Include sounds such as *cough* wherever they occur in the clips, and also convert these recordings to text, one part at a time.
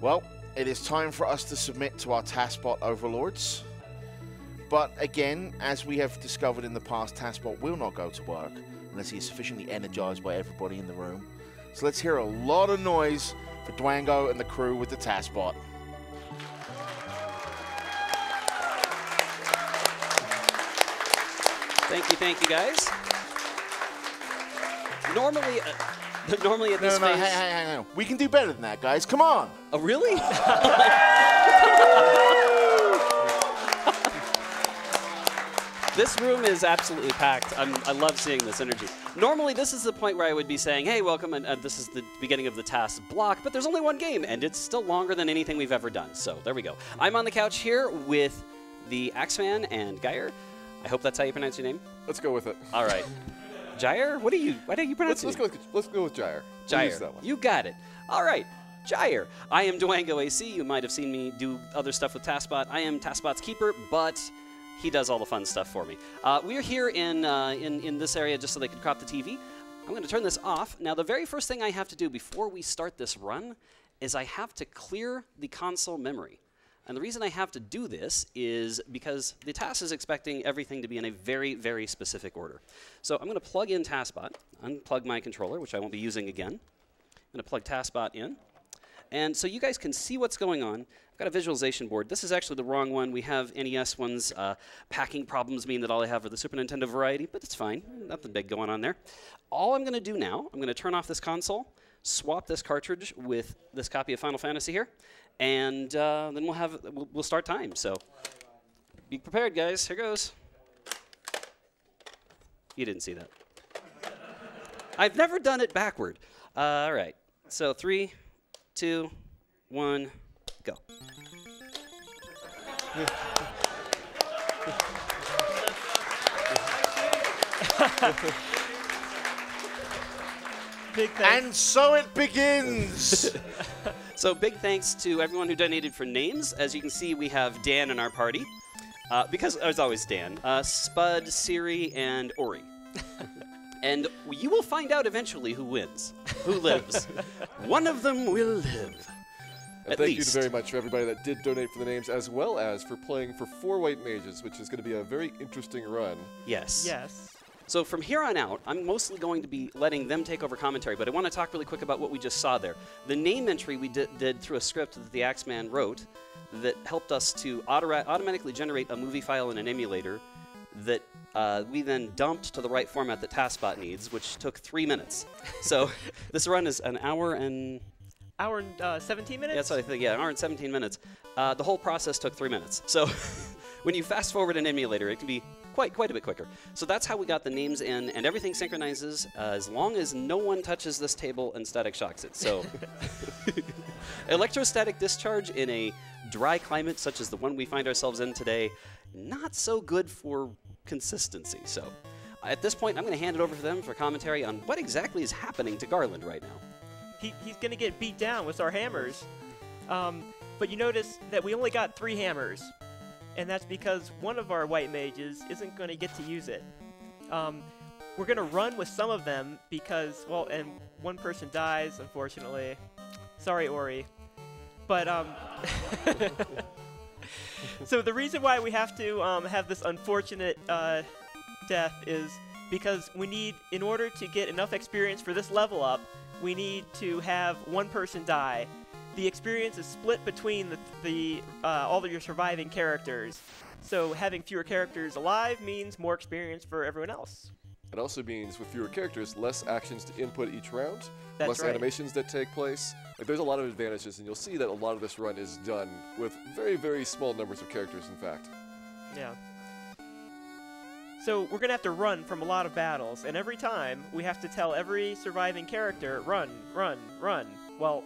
Well, it is time for us to submit to our TASBot overlords. But again, as we have discovered in the past, TASBot will not go to work unless he is sufficiently energized by everybody in the room. So let's hear a lot of noise for Dwango and the crew with the TASBot. Thank you, thank you, guys. Normally, uh, *laughs* normally at No, this no, no, phase. hang, hang, hang, hang. We can do better than that, guys. Come on. Oh, really? *laughs* this room is absolutely packed. I'm, I love seeing this energy. Normally, this is the point where I would be saying, hey, welcome, and uh, this is the beginning of the TAS block, but there's only one game, and it's still longer than anything we've ever done. So there we go. I'm on the couch here with the Axeman and Geyer. I hope that's how you pronounce your name. Let's go with it. All right. *laughs* Jair? What are you? Why don't you pronounce Let's, let's it? go. With, let's go with Gyre. We'll use that one. You got it. All right. Jair. I am DwangoAC. You might have seen me do other stuff with TASBot. I am TASBot's keeper, but he does all the fun stuff for me. Uh, we're here in, uh, in, in this area just so they can crop the TV. I'm going to turn this off. Now, the very first thing I have to do before we start this run is I have to clear the console memory. And the reason I have to do this is because the TAS is expecting everything to be in a very, very specific order. So I'm going to plug in TASBot, unplug my controller, which I won't be using again. I'm going to plug TASBot in. And so you guys can see what's going on. I've got a visualization board. This is actually the wrong one. We have NES ones. Uh, packing problems mean that all I have are the Super Nintendo variety, but it's fine. Nothing big going on there. All I'm going to do now, I'm going to turn off this console, swap this cartridge with this copy of Final Fantasy here, and uh, then we'll have we'll, we'll start time. So be prepared, guys. Here goes. You didn't see that. I've never done it backward. Uh, all right. So three, two, one, go. *laughs* Big. And so it begins. *laughs* So big thanks to everyone who donated for names. As you can see, we have Dan in our party. Uh, because there's always Dan. Uh, Spud, Siri, and Ori. *laughs* and you will find out eventually who wins, who lives. *laughs* One of them will live. And At thank least. you very much for everybody that did donate for the names, as well as for playing for four white mages, which is going to be a very interesting run. Yes. yes. So from here on out, I'm mostly going to be letting them take over commentary, but I want to talk really quick about what we just saw there. The name entry we did, did through a script that the Axeman wrote that helped us to auto- automatically generate a movie file in an emulator that uh, we then dumped to the right format that TASBot needs, which took three minutes. So *laughs* this run is an hour and Hour and uh, 17 minutes? yeah, that's what I think. Yeah, an hour and 17 minutes. Uh, the whole process took three minutes. So *laughs* when you fast forward an emulator, it can be quite quite a bit quicker. So that's how we got the names in, and everything synchronizes uh, as long as no one touches this table and static shocks it. So *laughs* electrostatic discharge in a dry climate such as the one we find ourselves in today, not so good for consistency. So. At this point, I'm going to hand it over to them for commentary on what exactly is happening to Garland right now. he, he's going to get beat down with our hammers. Um, but you notice that we only got three hammers. And that's because one of our white mages isn't going to get to use it. Um, we're going to run with some of them because, well, and one person dies, unfortunately. Sorry, Ori. But, um. *laughs* so the reason why we have to um, have this unfortunate uh, death is because we need, in order to get enough experience for this level up, we need to have one person die. The experience is split between the, the uh, all of your surviving characters. So having fewer characters alive means more experience for everyone else. It also means with fewer characters, less actions to input each round, That's less right. animations that take place. Like there's a lot of advantages, and you'll see that a lot of this run is done with very, very small numbers of characters. In fact, Yeah. So we're gonna have to run from a lot of battles, and every time we have to tell every surviving character, run, run, run. Well,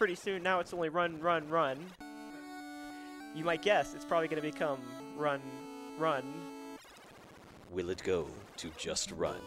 pretty soon now it's only run, run, run. You might guess it's probably gonna become run, run. Will it go to just run?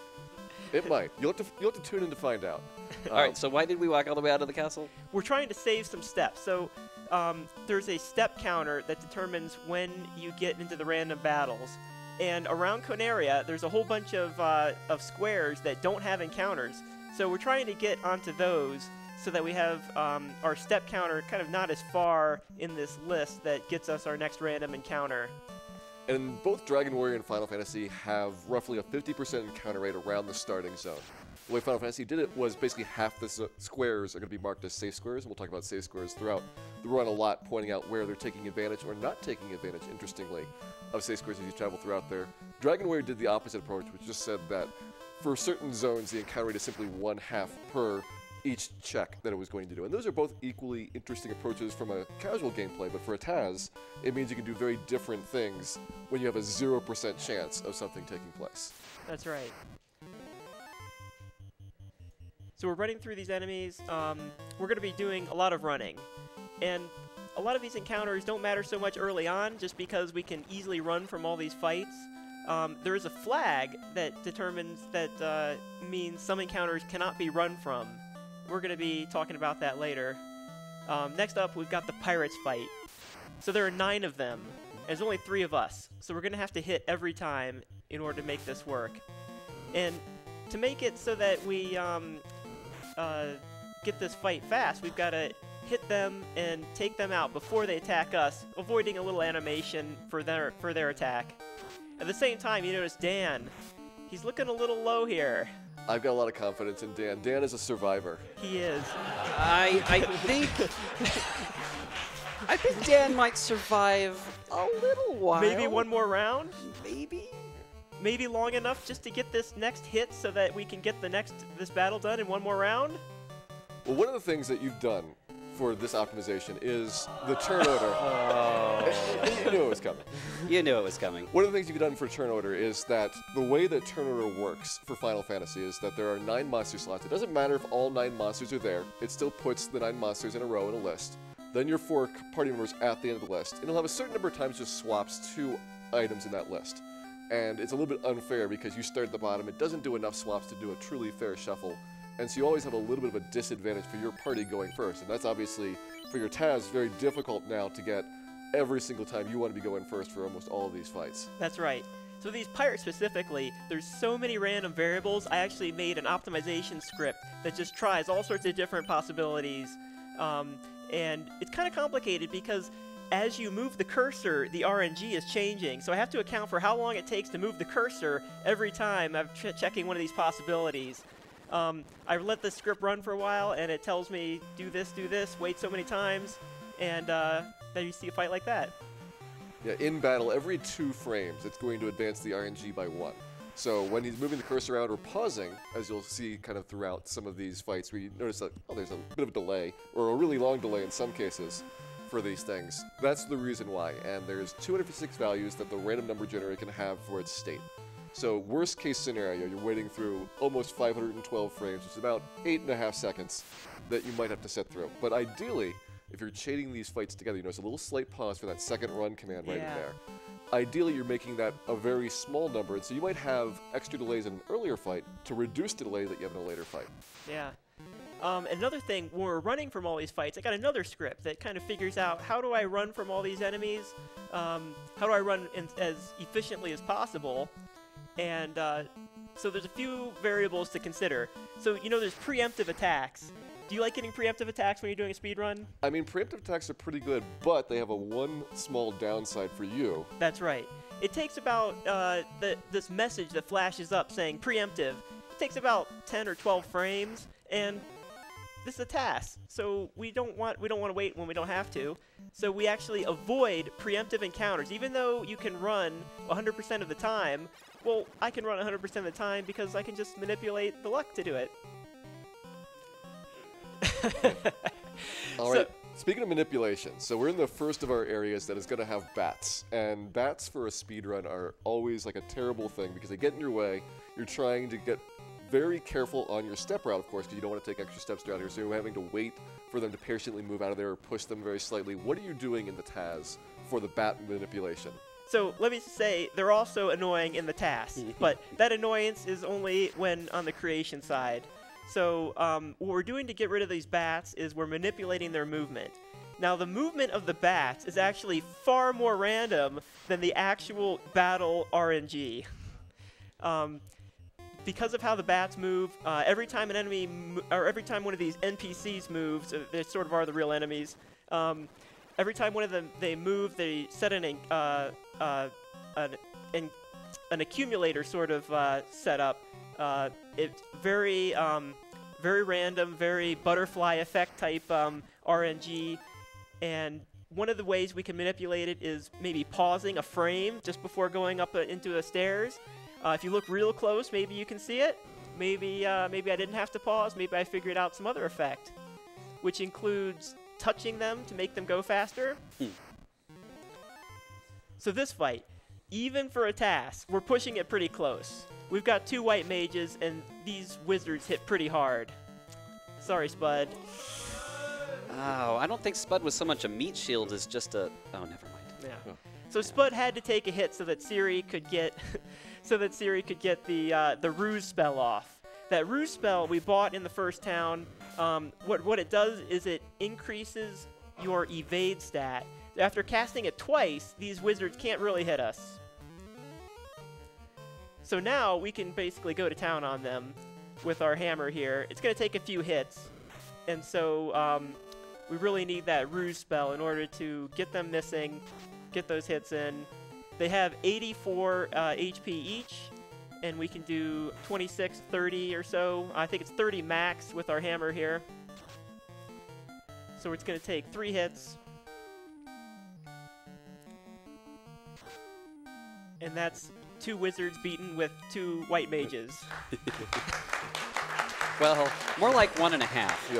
*laughs* it might. You'll have to you'll have to tune in to find out. *laughs* All right, so why did we walk all the way out of the castle? We're trying to save some steps. So um, there's a step counter that determines when you get into the random battles. And around Coneria, there's a whole bunch of, uh, of squares that don't have encounters. So we're trying to get onto those so that we have um, our step counter kind of not as far in this list that gets us our next random encounter. And both Dragon Warrior and Final Fantasy have roughly a 50% encounter rate around the starting zone. The way Final Fantasy did it was basically half the squares are going to be marked as safe squares, and we'll talk about safe squares throughout the run a lot, pointing out where they're taking advantage or not taking advantage, interestingly, of safe squares as you travel throughout there. Dragon Warrior did the opposite approach, which just said that for certain zones, the encounter rate is simply one half per each check that it was going to do. And those are both equally interesting approaches from a casual gameplay, but for a TAS, it means you can do very different things when you have a 0% chance of something taking place. That's right. So we're running through these enemies. Um, we're going to be doing a lot of running. And a lot of these encounters don't matter so much early on just because we can easily run from all these fights. Um, there is a flag that determines that uh, means some encounters cannot be run from. We're going to be talking about that later. Um, next up, we've got the pirates fight. So there are nine of them. and There's only three of us, so we're going to have to hit every time in order to make this work. And to make it so that we um, uh, get this fight fast, we've got to hit them and take them out before they attack us, avoiding a little animation for their for their attack. At the same time, you notice Dan. He's looking a little low here. I've got a lot of confidence in Dan. Dan is a survivor. He is. I I think I think Dan might survive a little while. Maybe one more round? Maybe. Maybe long enough just to get this next hit so that we can get the next this battle done in one more round? Well, one of the things that you've done for this optimization is the turn order. *laughs* Oh. *laughs* you knew it was coming. You knew it was coming. One of the things you've done for turn order is that the way that turn order works for Final Fantasy is that there are nine monster slots. It doesn't matter if all nine monsters are there, it still puts the nine monsters in a row in a list. Then your four party members at the end of the list, and it'll have a certain number of times just swaps two items in that list. And it's a little bit unfair because you start at the bottom, it doesn't do enough swaps to do a truly fair shuffle. And so you always have a little bit of a disadvantage for your party going first. And that's obviously, for your TAS, very difficult now to get every single time you want to be going first for almost all of these fights. That's right. So these pirates specifically, there's so many random variables. I actually made an optimization script that just tries all sorts of different possibilities. Um, and it's kind of complicated because as you move the cursor, the RNG is changing. So I have to account for how long it takes to move the cursor every time I'm ch- checking one of these possibilities. Um, I let the script run for a while, and it tells me do this, do this, wait so many times, and uh, then you see a fight like that. Yeah, in battle, every two frames, it's going to advance the RNG by one. So when he's moving the cursor around or pausing, as you'll see kind of throughout some of these fights, you notice that, oh, there's a bit of a delay, or a really long delay in some cases for these things. That's the reason why. And there's 256 values that the random number generator can have for its state. So worst case scenario, you're waiting through almost 512 frames, which is about eight and a half seconds that you might have to sit through. But ideally, if you're chaining these fights together, you notice a little slight pause for that second run command right in Yeah. there. Ideally, you're making that a very small number, and so you might have extra delays in an earlier fight to reduce the delay that you have in a later fight. Yeah. Um, another thing, when we're running from all these fights, I got another script that kind of figures out how do I run from all these enemies, um, how do I run in, as efficiently as possible, and uh, so there's a few variables to consider. So you know, there's preemptive attacks. Do you like getting preemptive attacks when you're doing a speed run? I mean, preemptive attacks are pretty good, but they have a one small downside for you. That's right. It takes about uh, the, this message that flashes up saying preemptive. It takes about 10 or 12 frames, and this is a TAS. So we don't want we don't want to wait when we don't have to. So we actually avoid preemptive encounters, even though you can run 100% of the time. Well, I can run 100% of the time because I can just manipulate the luck to do it. *laughs* All So- right. Speaking of manipulation, so we're in the first of our areas that is going to have bats, and bats for a speed run are always like a terrible thing because they get in your way. You're trying to get very careful on your step route, of course, because you don't want to take extra steps throughout here. So you're having to wait for them to patiently move out of there or push them very slightly. What are you doing in the TAS for the bat manipulation? So let me say they're also annoying in the TAS, *laughs* but that annoyance is only when on the creation side. So um, what we're doing to get rid of these bats is we're manipulating their movement. Now the movement of the bats is actually far more random than the actual battle RNG. *laughs* Um, because of how the bats move, uh, every time an enemy or every time one of these NPCs moves, uh, they sort of are the real enemies. Um, every time one of them they move, they set an uh, uh, an, an, an accumulator sort of uh, setup. Uh, it's very um, very random, very butterfly effect type um, RNG, and one of the ways we can manipulate it is maybe pausing a frame just before going up uh, into the stairs. Uh, if you look real close, maybe you can see it. Maybe uh, maybe I didn't have to pause. Maybe I figured out some other effect, which includes touching them to make them go faster. So this fight, even for a TAS, we're pushing it pretty close. We've got two white mages, and these wizards hit pretty hard. Sorry, Spud. Oh, I don't think Spud was so much a meat shield as just a. Oh, never mind. Yeah. So Spud had to take a hit so that Siri could get, *laughs* so that Siri could get the uh, the ruse spell off. That ruse spell we bought in the first town. Um, what what it does is it increases your evade stat. After casting it twice, these wizards can't really hit us. So now we can basically go to town on them with our hammer here. It's going to take a few hits, and so um, we really need that ruse spell in order to get them missing, get those hits in. They have 84 uh, HP each, and we can do 26, 30 or so. I think it's 30 max with our hammer here. So it's going to take three hits. And that's two wizards beaten with two white mages. *laughs* Well, more like one and a half.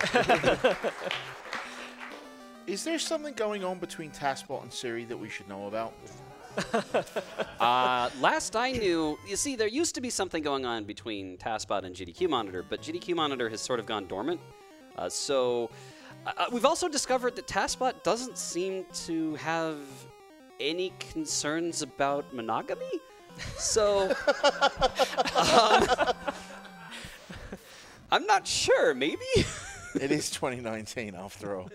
*laughs* Is there something going on between TASBot and Siri that we should know about? *laughs* Uh, last I knew, you see, there used to be something going on between TASBot and GDQ Monitor, but GDQ Monitor has sort of gone dormant. Uh, so uh, we've also discovered that TASBot doesn't seem to have any concerns about monogamy. So *laughs* um, *laughs* I'm not sure. Maybe. it is 2019 after all.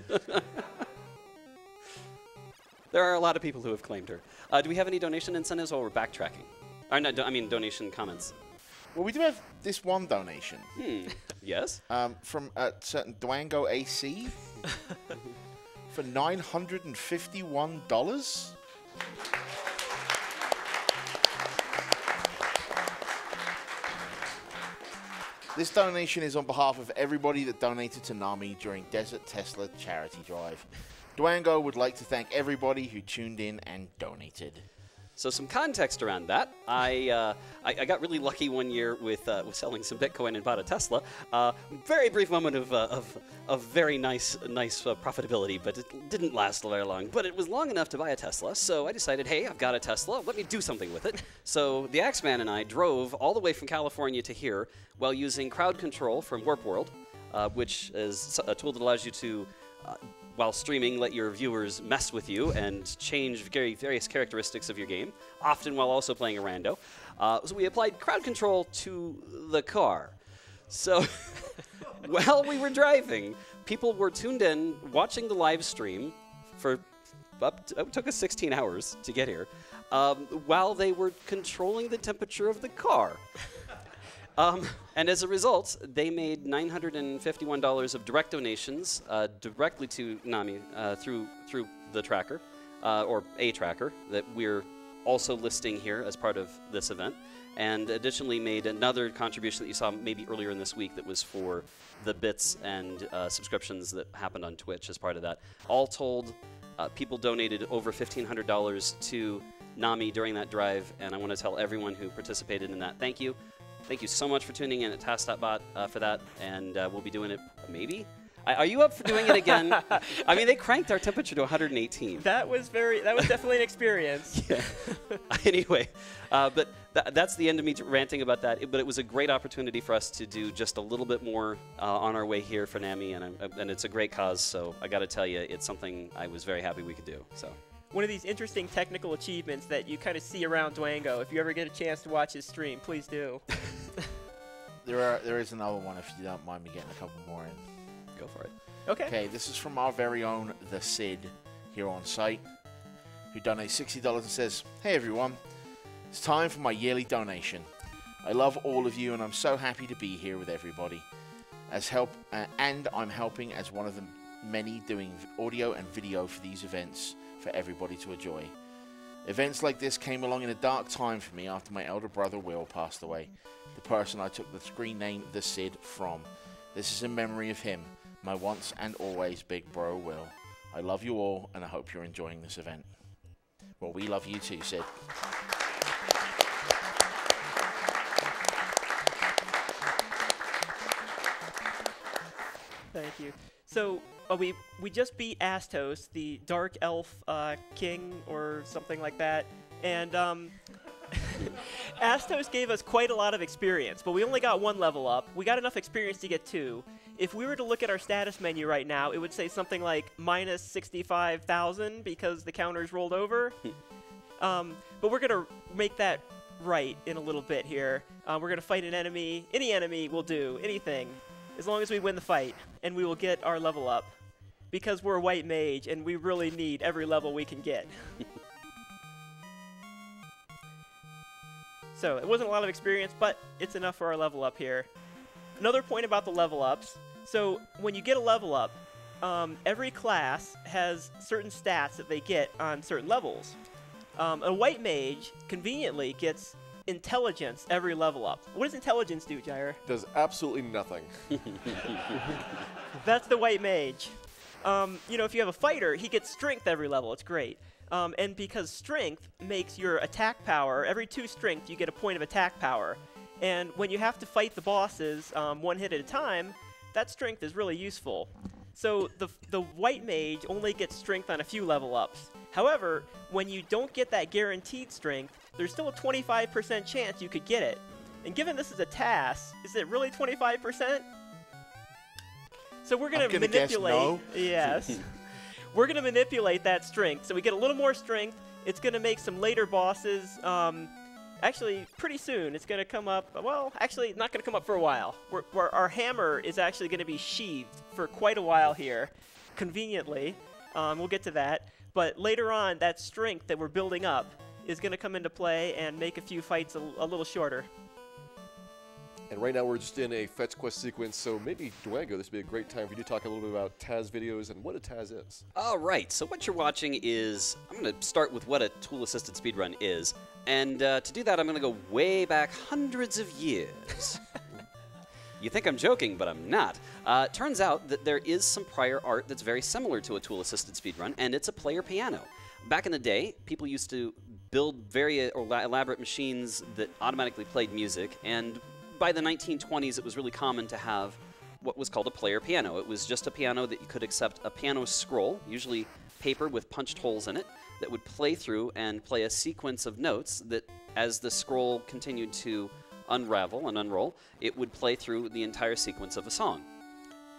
There are a lot of people who have claimed her. Uh, do we have any donation incentives while we're backtracking? Or no, do- I mean donation comments. Well, we do have this one donation Hmm. yes. um, from a certain DwangoAC *laughs* for $951. This donation is on behalf of everybody that donated to NAMI during Desert Tesla Charity Drive. Dwango would like to thank everybody who tuned in and donated. So some context around that. I, uh, I I got really lucky one year with uh, with selling some Bitcoin and bought a Tesla. Uh, very brief moment of uh, of, of very nice nice uh, profitability, but it didn't last very long. But it was long enough to buy a Tesla, so I decided, hey, I've got a Tesla. Let me do something with it. so the Axeman and I drove all the way from California to here while using crowd control from Warp World, uh, which is a tool that allows you to while streaming, let your viewers mess with you and change very various characteristics of your game, often while also playing a rando. Uh, so we applied crowd control to the car. So *laughs* while we were driving, people were tuned in, watching the live stream for up to, it took us 16 hours to get here, um, while they were controlling the temperature of the car. Um, and as a result, they made $951 of direct donations uh, directly to NAMI uh, through through the tracker, uh, or a tracker that we're also listing here as part of this event. And additionally, made another contribution that you saw maybe earlier in this week that was for the bits and uh, subscriptions that happened on Twitch as part of that. All told, uh, people donated over $1,500 to NAMI during that drive, and I want to tell everyone who participated in that thank you. Thank you so much for tuning in at Task.bot uh, for that, and uh, we'll be doing it maybe. Are you up for doing it again? *laughs* I mean, they cranked our temperature to 118. That was very. That was definitely an experience. *laughs* Yeah. *laughs* anyway, uh, but tha- that's the end of me ranting about that. It- but it was a great opportunity for us to do just a little bit more uh, on our way here for NAMI, and, I'm- and it's a great cause. So I got to tell you, it's something I was very happy we could do. So One of these interesting technical achievements that you kind of see around Dwango. If you ever get a chance to watch his stream, please do. *laughs* There are there is another one if you don't mind me getting a couple more in. go for it. Okay. Okay, this is from our very own The Sid here on site, who donates $60 and says, Hey everyone, it's time for my yearly donation. I love all of you, and I'm so happy to be here with everybody. As help, uh, and I'm helping as one of the many doing audio and video for these events for everybody to enjoy. Events like this came along in a dark time for me after my elder brother Will passed away, the person I took the screen name The Sid from. This is in memory of him, my once and always big bro Will. I love you all, and I hope you're enjoying this event. Well, we love you too, Sid. Thank you. So we we just beat Astos, the dark elf uh, king or something like that, and um, *laughs* Astos gave us quite a lot of experience, but we only got one level up. We got enough experience to get two. If we were to look at our status menu right now, it would say something like minus 65,000 because the counters rolled over. *laughs* um, but we're gonna make that right in a little bit here. Uh, we're gonna fight an enemy. Any enemy will do. Anything as long as we win the fight, and we will get our level up. Because we're a white mage, and we really need every level we can get. so, it wasn't a lot of experience, but it's enough for our level up here. Another point about the level ups. So, when you get a level up, um, every class has certain stats that they get on certain levels. Um, a white mage conveniently gets intelligence every level up. What does intelligence do, Gyre? Does absolutely nothing. That's the white mage. Um, you know, if you have a fighter, he gets strength every level. It's great. Um, and because strength makes your attack power, every two strength, you get a point of attack power. And when you have to fight the bosses um, one hit at a time, that strength is really useful. So the, the white mage only gets strength on a few level ups. However, when you don't get that guaranteed strength, there's still a 25% chance you could get it. And given this is a TAS, is it really 25%? So we're gonna, I'm guess manipulate. no. Yes. *laughs* we're gonna manipulate that strength. So we get a little more strength. It's gonna make some later bosses. Um, actually, pretty soon it's gonna come up. Well, actually, not gonna come up for a while. We're, we're, our hammer is actually gonna be sheathed for quite a while here, conveniently. Um, we'll get to that. But later on, that strength that we're building up is gonna come into play and make a few fights a, a little shorter. And right now we're just in a fetch quest sequence, so maybe Dwango, this would be a great time for you to talk a little bit about TAS videos and what a TAS is. All right, so what you're watching is I'm going to start with what a tool assisted speedrun is. And uh, to do that, I'm going to go way back hundreds of years. *laughs* you think I'm joking, but I'm not. Uh, turns out that there is some prior art that's very similar to a tool assisted speedrun, and it's a player piano. Back in the day, people used to build very ela- elaborate machines that automatically played music, and by the 1920s, it was really common to have what was called a player piano. It was just a piano that you could accept a piano scroll, usually paper with punched holes in it, that would play through and play a sequence of notes that, as the scroll continued to unravel and unroll, it would play through the entire sequence of a song.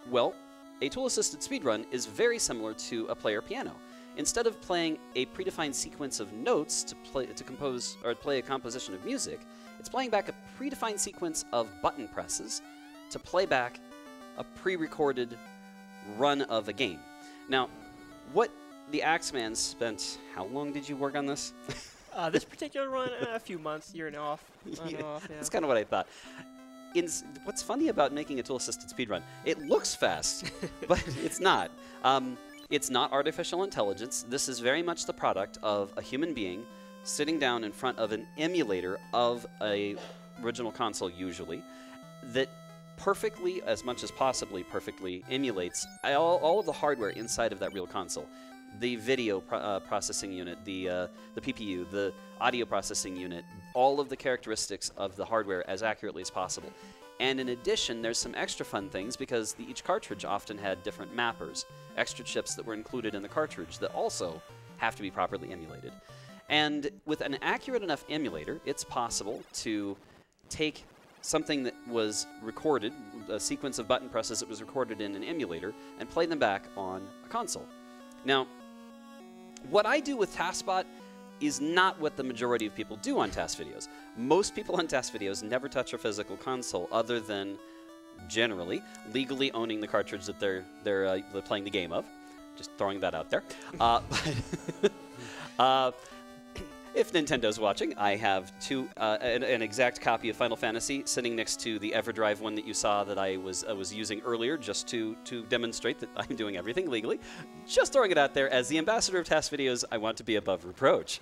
Well, a tool assisted speedrun is very similar to a player piano. Instead of playing a predefined sequence of notes to play to compose or play a composition of music, it's playing back a predefined sequence of button presses to play back a pre-recorded run of a game. Now, what the Axeman spent how long did you work on this? *laughs* Uh, this particular run, uh, a few months, year and a half. *laughs* Yeah, off, yeah. That's kind of what I thought. In, what's funny about making a tool-assisted speedrun? It looks fast, *laughs* but it's not. Um, it's not artificial intelligence. This is very much the product of a human being sitting down in front of an emulator of a original console, usually, that perfectly, as much as possibly perfectly, emulates all, all of the hardware inside of that real console. The video pro- uh, processing unit, the uh, the PPU, the audio processing unit, all of the characteristics of the hardware as accurately as possible. And in addition, there's some extra fun things because the, each cartridge often had different mappers, extra chips that were included in the cartridge that also have to be properly emulated. And with an accurate enough emulator, it's possible to take something that was recorded, a sequence of button presses that was recorded in an emulator, and play them back on a console. Now, what I do with TASBot is not what the majority of people do on TAS videos. Most people on TAS videos never touch a physical console other than generally legally owning the cartridge that they're they're, uh, they're playing the game of. Just throwing that out there. Uh, *laughs* but, *laughs* uh, if Nintendo's watching, I have two uh, an, an exact copy of Final Fantasy sitting next to the EverDrive one that you saw that I was was using earlier, just to to demonstrate that I'm doing everything legally. Just throwing it out there as the ambassador of TAS videos, I want to be above reproach.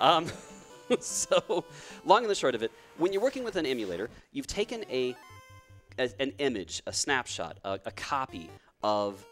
Um, *laughs* so, long and the short of it, when you're working with an emulator, you've taken a, a an image, a snapshot, a, a copy of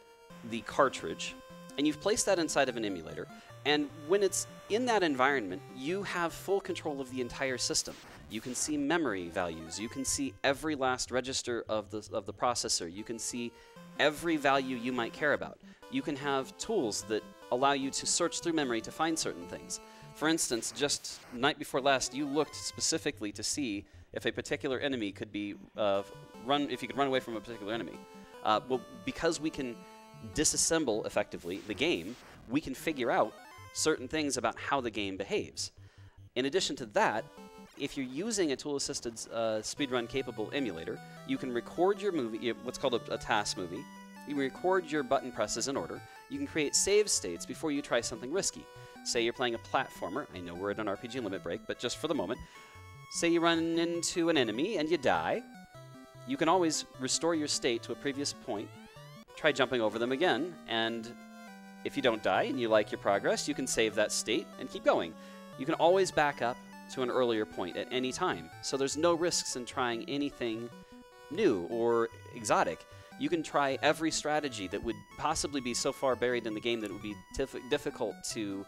the cartridge, and you've placed that inside of an emulator. And when it's in that environment, you have full control of the entire system. You can see memory values. You can see every last register of the, of the processor. You can see every value you might care about. You can have tools that allow you to search through memory to find certain things. For instance, just night before last, you looked specifically to see if a particular enemy could be uh, run, if you could run away from a particular enemy. Uh, well, because we can disassemble effectively the game, we can figure out certain things about how the game behaves. In addition to that, if you're using a tool-assisted uh, speedrun capable emulator, you can record your movie, what's called a, a TAS movie. You record your button presses in order. You can create save states before you try something risky. Say you're playing a platformer. I know we're at an RPG limit break, but just for the moment. Say you run into an enemy and you die. You can always restore your state to a previous point, try jumping over them again, and if you don't die and you like your progress, you can save that state and keep going. You can always back up to an earlier point at any time. So there's no risks in trying anything new or exotic. You can try every strategy that would possibly be so far buried in the game that it would be difficult to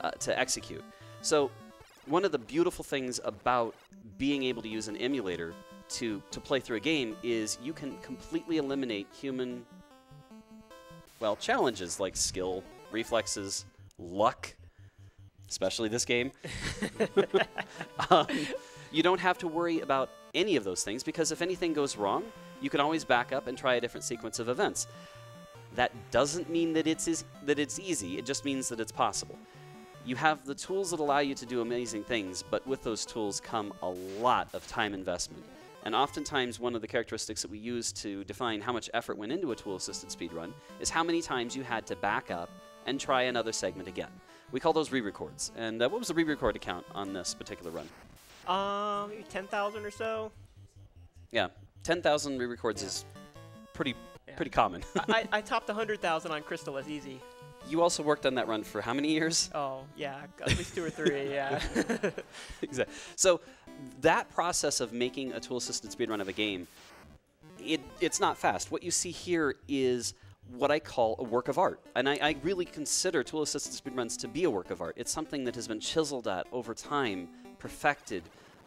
uh, to execute. So one of the beautiful things about being able to use an emulator to to play through a game is you can completely eliminate human well, challenges like skill, reflexes, luck, especially this game. *laughs* um, you don't have to worry about any of those things because if anything goes wrong, you can always back up and try a different sequence of events. That doesn't mean that it's is, that it's easy. It just means that it's possible. You have the tools that allow you to do amazing things, but with those tools come a lot of time investment. And oftentimes, one of the characteristics that we use to define how much effort went into a tool assisted speedrun is how many times you had to back up and try another segment again. We call those re records. And uh, what was the re record account on this particular run? Um, 10,000 or so. Yeah, 10,000 re records yeah. is pretty yeah. pretty common. I, I *laughs* topped 100,000 on Crystal as easy. You also worked on that run for how many years? *laughs* Oh, yeah, at least two or three, *laughs* yeah. *laughs* exactly. So that process of making a tool-assisted speedrun of a game, it, it's not fast. What you see here is what I call a work of art. And I, I really consider tool-assisted speedruns to be a work of art. It's something that has been chiseled at over time, perfected.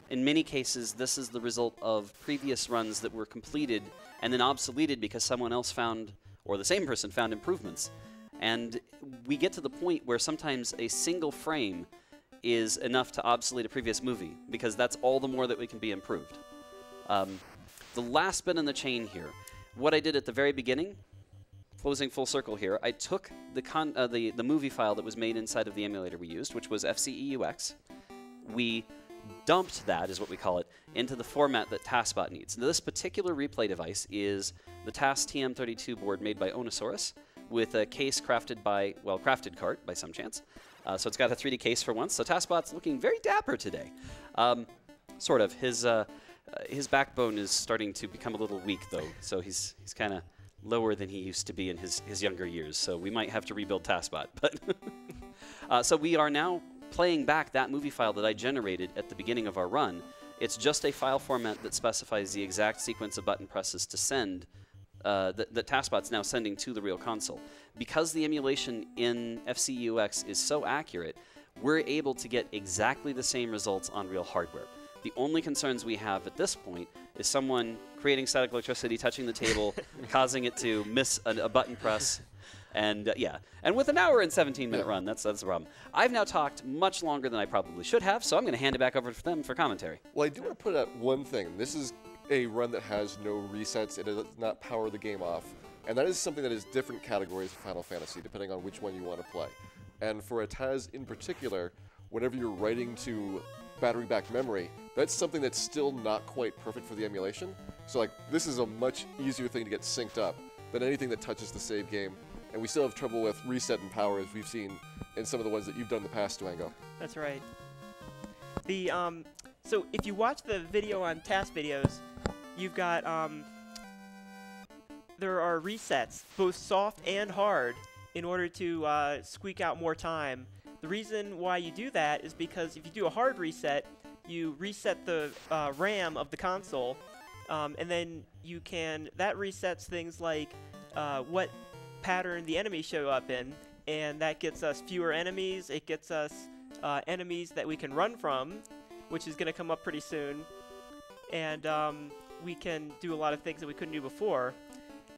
In many cases, this is the result of previous runs that were completed and then obsoleted because someone else found, or the same person found improvements. And we get to the point where sometimes a single frame is enough to obsolete a previous movie because that's all the more that we can be improved. Um, the last bit in the chain here, what I did at the very beginning, closing full circle here, I took the, uh, the, the movie file that was made inside of the emulator we used, which was FCEUX. We dumped that, is what we call it, into the format that TASBot needs. Now, this particular replay device is the TAS TM32 board made by Ownasaurus with a case crafted by, well, crafted cart by some chance. Uh, so it's got a 3D case for once. So TASBot's looking very dapper today. Um, sort of. His uh, uh, his backbone is starting to become a little weak though. So he's he's kind of lower than he used to be in his his younger years. So we might have to rebuild TASBot. But *laughs* uh, so we are now playing back that movie file that I generated at the beginning of our run. It's just a file format that specifies the exact sequence of button presses to send uh, that, that TASBot's now sending to the real console. Because the emulation in FCEUX is so accurate, we're able to get exactly the same results on real hardware. The only concerns we have at this point is someone creating static electricity, touching the table, *laughs* causing it to miss a, a button press. And uh, yeah, and with an hour and 17 minute yeah. run, that's that's the problem. I've now talked much longer than I probably should have, so I'm going to hand it back over to them for commentary. Well, I do want to put out one thing. This is a run that has no resets. It does not power the game off. And that is something that is different categories of Final Fantasy, depending on which one you want to play. And for a TAS in particular, whenever you're writing to battery back memory, that's something that's still not quite perfect for the emulation. So like this is a much easier thing to get synced up than anything that touches the save game. And we still have trouble with reset and power as we've seen in some of the ones that you've done in the past, Dwango. That's right. The um, so if you watch the video on TAS videos, you've got um, there are resets, both soft and hard, in order to uh, squeak out more time. The reason why you do that is because if you do a hard reset, you reset the uh, RAM of the console, um, and then you can that resets things like uh, what pattern the enemies show up in, and that gets us fewer enemies. It gets us uh, enemies that we can run from, which is going to come up pretty soon, and um, we can do a lot of things that we couldn't do before.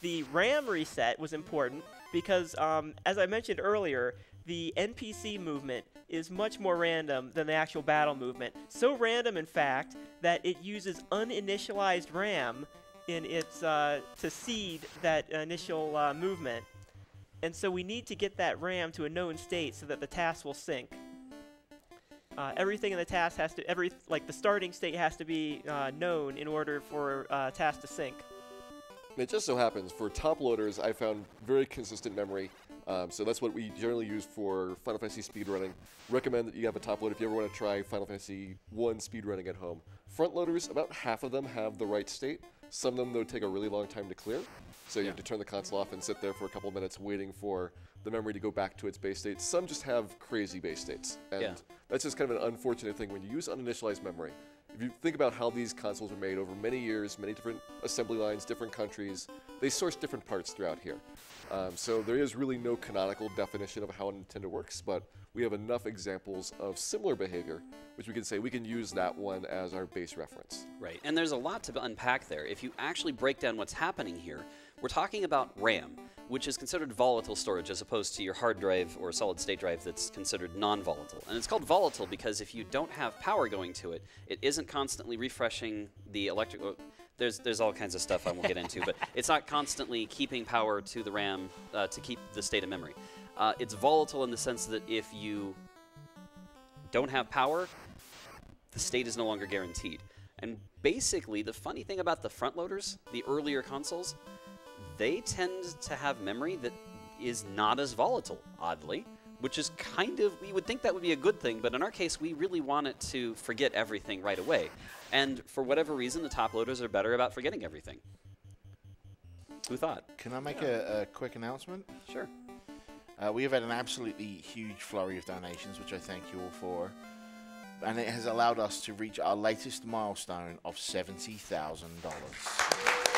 The RAM reset was important because, um, as I mentioned earlier, the NPC movement is much more random than the actual battle movement. So random, in fact, that it uses uninitialized RAM in its uh, to seed that initial uh, movement. And so we need to get that RAM to a known state so that the TAS will sync. Uh, everything in the TAS has to every like the starting state has to be uh, known in order for uh, TAS to sync. It just so happens for top loaders, I found very consistent memory. Um, so that's what we generally use for Final Fantasy speedrunning. Recommend that you have a top loader if you ever want to try Final Fantasy 1 speedrunning at home. Front loaders, about half of them have the right state. Some of them, though, take a really long time to clear. So you have to turn the console off and sit there for a couple minutes waiting for the memory to go back to its base state. Some just have crazy base states. And Yeah. that's just kind of an unfortunate thing when you use uninitialized memory. If you think about how these consoles were made over many years, many different assembly lines, different countries, they source different parts throughout here. Um, so there is really no canonical definition of how Nintendo works, but we have enough examples of similar behavior, which we can say we can use that one as our base reference. Right, and there's a lot to unpack there. If you actually break down what's happening here, we're talking about RAM, which is considered volatile storage as opposed to your hard drive or solid state drive that's considered non volatile. And it's called volatile because if you don't have power going to it, it isn't constantly refreshing the electric. uh, There's, there's all kinds of stuff I won't get into, but *laughs* it's not constantly keeping power to the RAM uh, to keep the state of memory. Uh, it's volatile in the sense that if you don't have power, the state is no longer guaranteed. And basically, the funny thing about the front loaders, the earlier consoles, they tend to have memory that is not as volatile, oddly, which is kind of, we would think that would be a good thing, but in our case, we really want it to forget everything right away. And for whatever reason, the top loaders are better about forgetting everything. Who thought? Can I make a, a quick announcement? Sure. Uh, we have had an absolutely huge flurry of donations, which I thank you all for. And it has allowed us to reach our latest milestone of $70,000.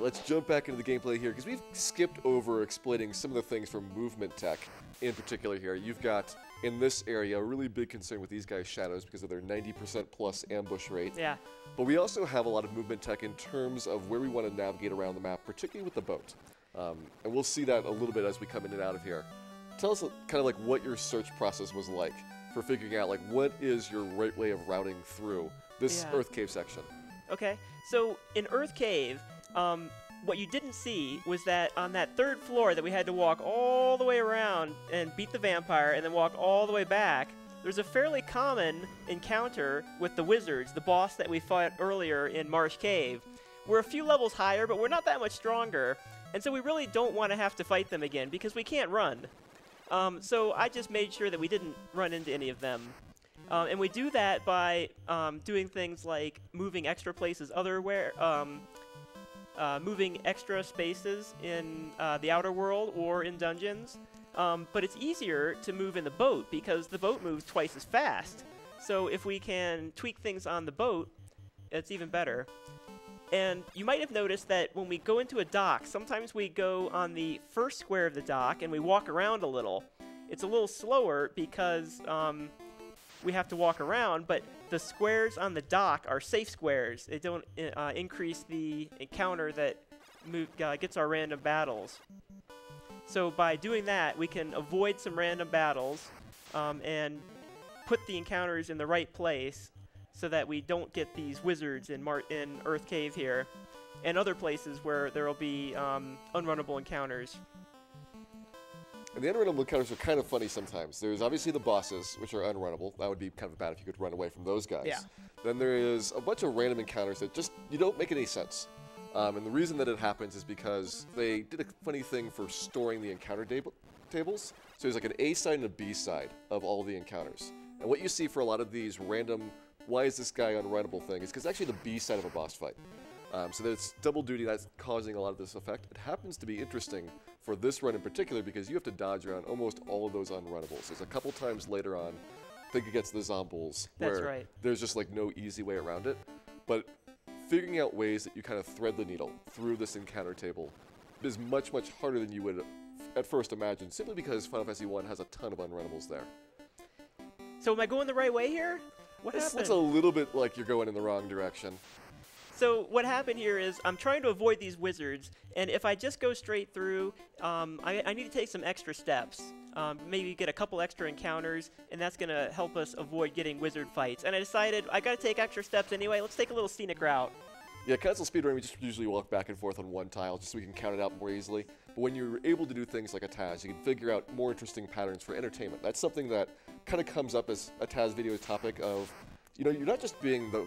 Let's jump back into the gameplay here because we've skipped over explaining some of the things from movement tech in particular here. You've got in this area a really big concern with these guys' shadows because of their 90% plus ambush rate. Yeah. But we also have a lot of movement tech in terms of where we want to navigate around the map, particularly with the boat. Um, and we'll see that a little bit as we come in and out of here. Tell us kind of like what your search process was like for figuring out like what is your right way of routing through this Yeah. Earth Cave section. Okay, so in Earth Cave, um, what you didn't see was that on that third floor that we had to walk all the way around and beat the vampire and then walk all the way back, there's a fairly common encounter with the wizards, the boss that we fought earlier in Marsh Cave. We're a few levels higher, but we're not that much stronger, and so we really don't want to have to fight them again because we can't run. Um, so I just made sure that we didn't run into any of them. Um, and we do that by um, doing things like moving extra places otherwhere, um, uh, moving extra spaces in uh, the outer world or in dungeons. Um, but it's easier to move in the boat because the boat moves twice as fast. So if we can tweak things on the boat, it's even better. And you might have noticed that when we go into a dock, sometimes we go on the first square of the dock and we walk around a little. It's a little slower because um, we have to walk around, but the squares on the dock are safe squares. They don't uh, increase the encounter that move, uh, gets our random battles. So by doing that, we can avoid some random battles um, and put the encounters in the right place so that we don't get these wizards in, Mar- in Earth Cave here and other places where there will be um, unrunnable encounters. And the unrunnable encounters are kind of funny sometimes. There's obviously the bosses, which are unrunnable. That would be kind of bad if you could run away from those guys. Yeah. Then there is a bunch of random encounters that just you don't make any sense. Um, and the reason that it happens is because they did a funny thing for storing the encounter table tables. So there's like an A side and a B side of all the encounters. And what you see for a lot of these random, why is this guy unrunnable thing, is because actually the B side of a boss fight. Um, so there's double duty that's causing a lot of this effect. It happens to be interesting for this run in particular because you have to dodge around almost all of those unrunnables. There's a couple times later on, I think it gets the zombies, where right. there's just like no easy way around it. But figuring out ways that you kind of thread the needle through this encounter table is much, much harder than you would at first imagine, simply because Final Fantasy 1 has a ton of unrunnables there. So am I going the right way here? What This happened? looks a little bit like you're going in the wrong direction. So what happened here is I'm trying to avoid these wizards, and if I just go straight through, um, I, I need to take some extra steps. Um, maybe get a couple extra encounters, and that's gonna help us avoid getting wizard fights. And I decided I gotta take extra steps anyway. Let's take a little scenic route. Yeah, console speedrun, we just usually walk back and forth on one tile just so we can count it out more easily. But when you're able to do things like a TAS, you can figure out more interesting patterns for entertainment. That's something that kind of comes up as a TAS video topic of, you know, you're not just being the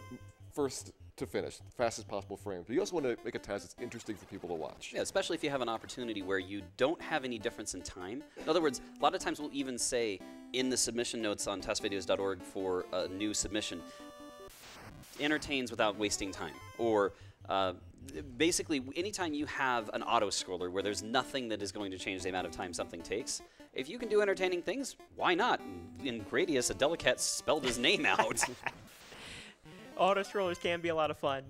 first to finish, fastest possible frame, but you also want to make a TAS that's interesting for people to watch. Yeah, especially if you have an opportunity where you don't have any difference in time. In other words, a lot of times we'll even say in the submission notes on TASVideos.org for a new submission, entertains without wasting time. Or uh, basically, anytime you have an auto scroller where there's nothing that is going to change the amount of time something takes, if you can do entertaining things, why not? In Gradius, a Delicat spelled his name out. *laughs* Auto scrollers can be a lot of fun,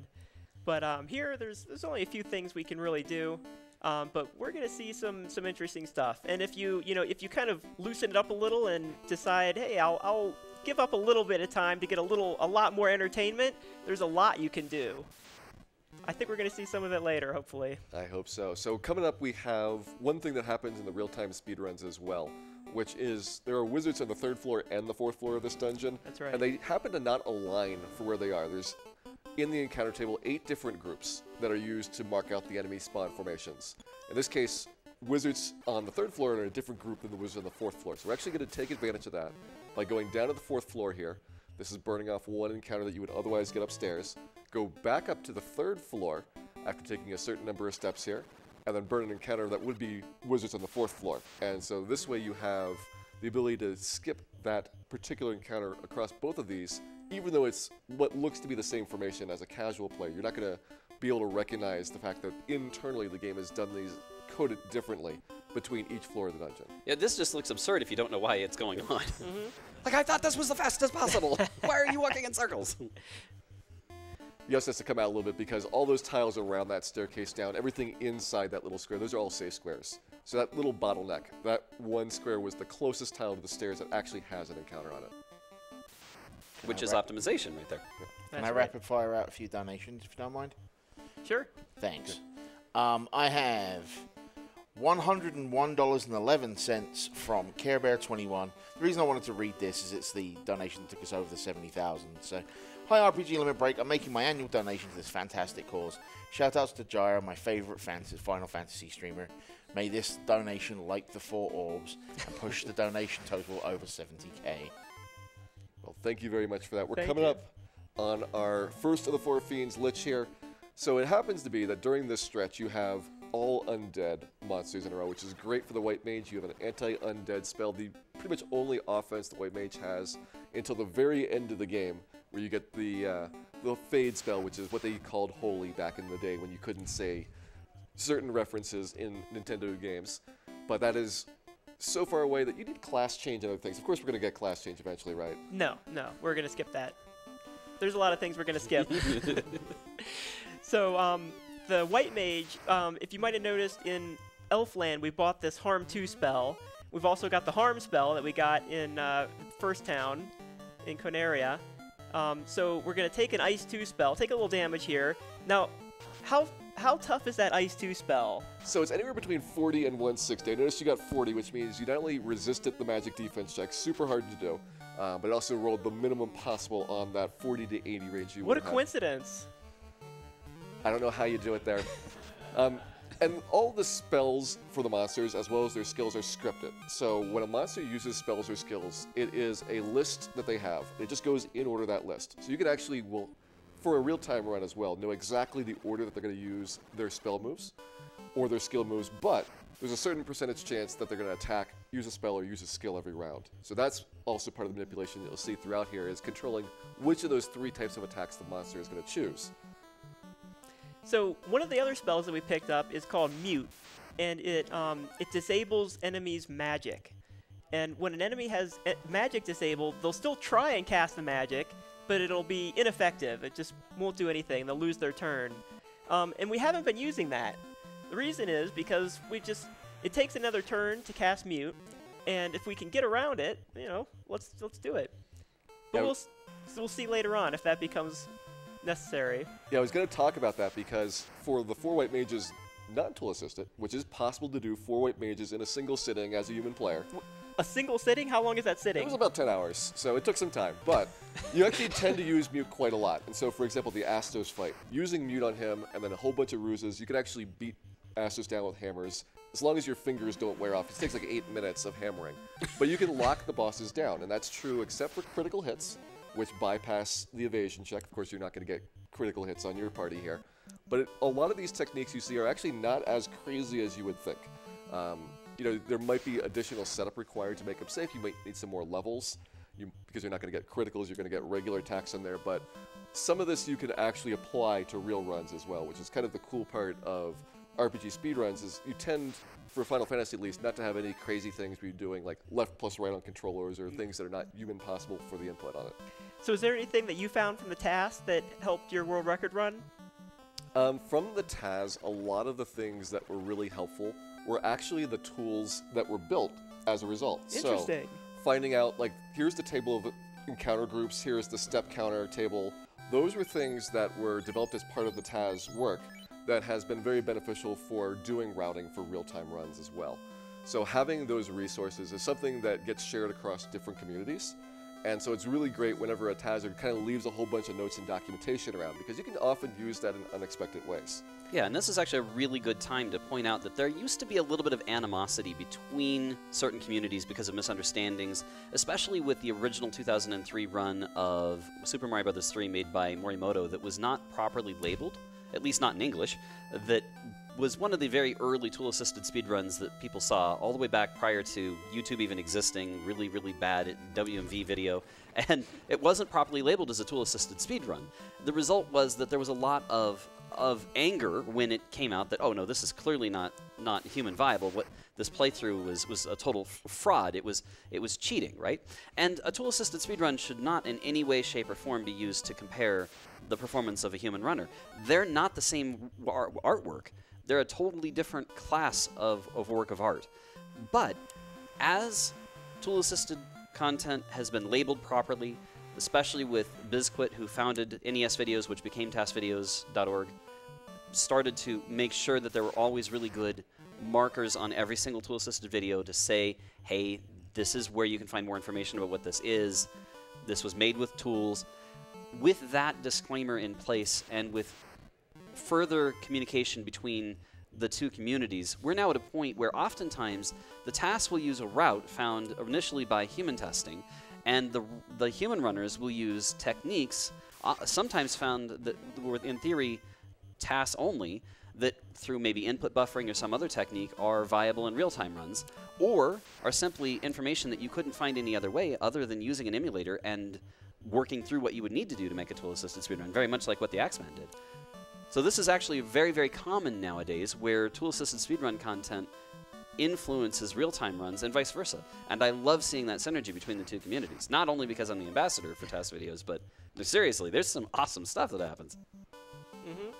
but um, here there's there's only a few things we can really do. Um, but we're gonna see some some interesting stuff. And if you you know if you kind of loosen it up a little and decide, hey, I'll I'll give up a little bit of time to get a little a lot more entertainment. There's a lot you can do. I think we're gonna see some of it later, hopefully. I hope so. So coming up, we have one thing that happens in the real-time speedruns as well, which is there are wizards on the third floor and the fourth floor of this dungeon. That's right. And they happen to not align for where they are. There's in the encounter table eight different groups that are used to mark out the enemy spawn formations. In this case, wizards on the third floor are in a different group than the wizards on the fourth floor. So we're actually going to take advantage of that by going down to the fourth floor here. This is burning off one encounter that you would otherwise get upstairs. Go back up to the third floor after taking a certain number of steps here, and then burn an encounter that would be wizards on the fourth floor. And so this way you have the ability to skip that particular encounter across both of these, even though it's what looks to be the same formation as a casual player. You're not going to be able to recognize the fact that internally the game has done these coded differently between each floor of the dungeon. yeah, this just looks absurd if you don't know why it's going on. Mm-hmm. *laughs* Like, I thought this was the fastest possible. *laughs* why are you walking in circles? *laughs* Yes, has to come out a little bit because all those tiles around that staircase down, everything inside that little square, those are all safe squares. So that little bottleneck, that one square was the closest tile to the stairs that actually has an encounter on it. Which is Right. optimization right there. Can That's I right. rapid fire out a few donations if you don't mind? Sure. Thanks. Um, I have $101.11 from Care Bear 21. The reason I wanted to read this is it's the donation that took us over the 70,000. So, hi RPG Limit Break. I'm making my annual donation to this fantastic cause. Shout outs to Gyro, my favorite fantasy, Final Fantasy streamer. May this donation like the four orbs and push the donation total over 70k. Well, thank you very much for that. We're Thank coming you. up on our first of the four fiends, Lich here. So it happens to be that during this stretch you have all undead monsters in a row, which is great for the White Mage. You have an anti-undead spell, the pretty much only offense the White Mage has until the very end of the game, where you get the uh, the Fade spell, which is what they called Holy back in the day when you couldn't say certain references in Nintendo games. But that is so far away that you need class change and other things. Of course, we're going to get class change eventually, right? No, no, we're gonna skip that. There's a lot of things we're gonna skip. *laughs* so, um, the white mage, um, if you might have noticed in Elfland, we bought this harm two spell. We've also got the harm spell that we got in uh, First Town, in Coneria. Um, so we're gonna take an ice two spell, take a little damage here. Now, how how tough is that ice two spell? So it's anywhere between 40 and 160. I noticed you got 40, which means you not only resisted the magic defense check, super hard to do, uh, but it also rolled the minimum possible on that 40 to 80 range you What a have. coincidence! I don't know how you do it there. *laughs* um, and all the spells for the monsters, as well as their skills, are scripted. So when a monster uses spells or skills, it is a list that they have. It just goes in order that list. So you can actually well, for a real-time run as well, know exactly the order that they're going to use their spell moves or their skill moves, but there's a certain percentage chance that they're going to attack, use a spell, or use a skill every round. So that's also part of the manipulation you'll see throughout here is controlling which of those three types of attacks the monster is going to choose. So one of the other spells that we picked up is called Mute, and it um, it disables enemies' magic. And when an enemy has e- magic disabled, they'll still try and cast the magic, but it'll be ineffective. It just won't do anything. They'll lose their turn. Um, and we haven't been using that. The reason is because we just it takes another turn to cast Mute, and if we can get around it, you know, let's let's do it. But we'll we'll see later on if that becomes necessary. Yeah, I was going to talk about that because for the four white mages not tool assisted, which is possible to do four white mages in a single sitting as a human player, A single sitting? How long is that sitting? It was about 10 hours, so it took some time. But you actually *laughs* tend to use mute quite a lot. And so, for example, the Astos fight, using mute on him and then a whole bunch of ruses, you could actually beat Astos down with hammers as long as your fingers don't wear off. It takes like eight minutes of hammering. But you can lock the bosses down, and that's true except for critical hits, which bypass the evasion check. Of course, you're not going to get critical hits on your party here. But it, a lot of these techniques you see are actually not as crazy as you would think. Um, you know, there might be additional setup required to make them safe. You might need some more levels you, because you're not going to get criticals. You're going to get regular attacks in there. But some of this you can actually apply to real runs as well, which is kind of the cool part of RPG speedruns is you tend, for Final Fantasy at least, not to have any crazy things where you're doing like left plus right on controllers or things that are not human possible for the input on it. So is there anything that you found from the TAS that helped your world record run? Um, from the TAS, a lot of the things that were really helpful were actually the tools that were built as a result. Interesting. So, finding out, like, here's the table of encounter groups, here's the step counter table. Those were things that were developed as part of the TAS work that has been very beneficial for doing routing for real time runs as well. So, having those resources is something that gets shared across different communities. And so it's really great whenever a Tazard kind of leaves a whole bunch of notes and documentation around because you can often use that in unexpected ways. Yeah, and this is actually a really good time to point out that there used to be a little bit of animosity between certain communities because of misunderstandings, especially with the original 2003 run of Super Mario Bros. 3 made by Morimoto that was not properly labeled, at least not in English, that was one of the very early tool assisted speedruns that people saw all the way back prior to YouTube even existing, really, really bad WMV video. *laughs* And it wasn't properly labeled as a tool assisted speedrun. The result was that there was a lot of of anger when it came out that oh no this is clearly not not human viable what this playthrough was was a total fraud. It was it was cheating right? And a tool assisted speedrun should not in any way shape or form be used to compare the performance of a human runner. They're not the same art- artwork. They're a totally different class of, of work of art. But as tool assisted content has been labeled properly, especially with Bisqwit, who founded NES Videos, which became TASVideos.org, started to make sure that there were always really good markers on every single tool assisted video to say, hey, this is where you can find more information about what this is. This was made with tools. With that disclaimer in place and with further communication between the two communities, we're now at a point where oftentimes the TAS will use a route found initially by human testing, and the, the human runners will use techniques, uh, sometimes found that were in theory tasks only, that through maybe input buffering or some other technique are viable in real time runs, or are simply information that you couldn't find any other way other than using an emulator and working through what you would need to do to make a tool assisted speedrun, very much like what the Axeman did. So this is actually very, very common nowadays where tool-assisted speedrun content influences real-time runs and vice versa. And I love seeing that synergy between the two communities. Not only because I'm the ambassador for TAS videos, but seriously, there's some awesome stuff that happens. Mm-hmm.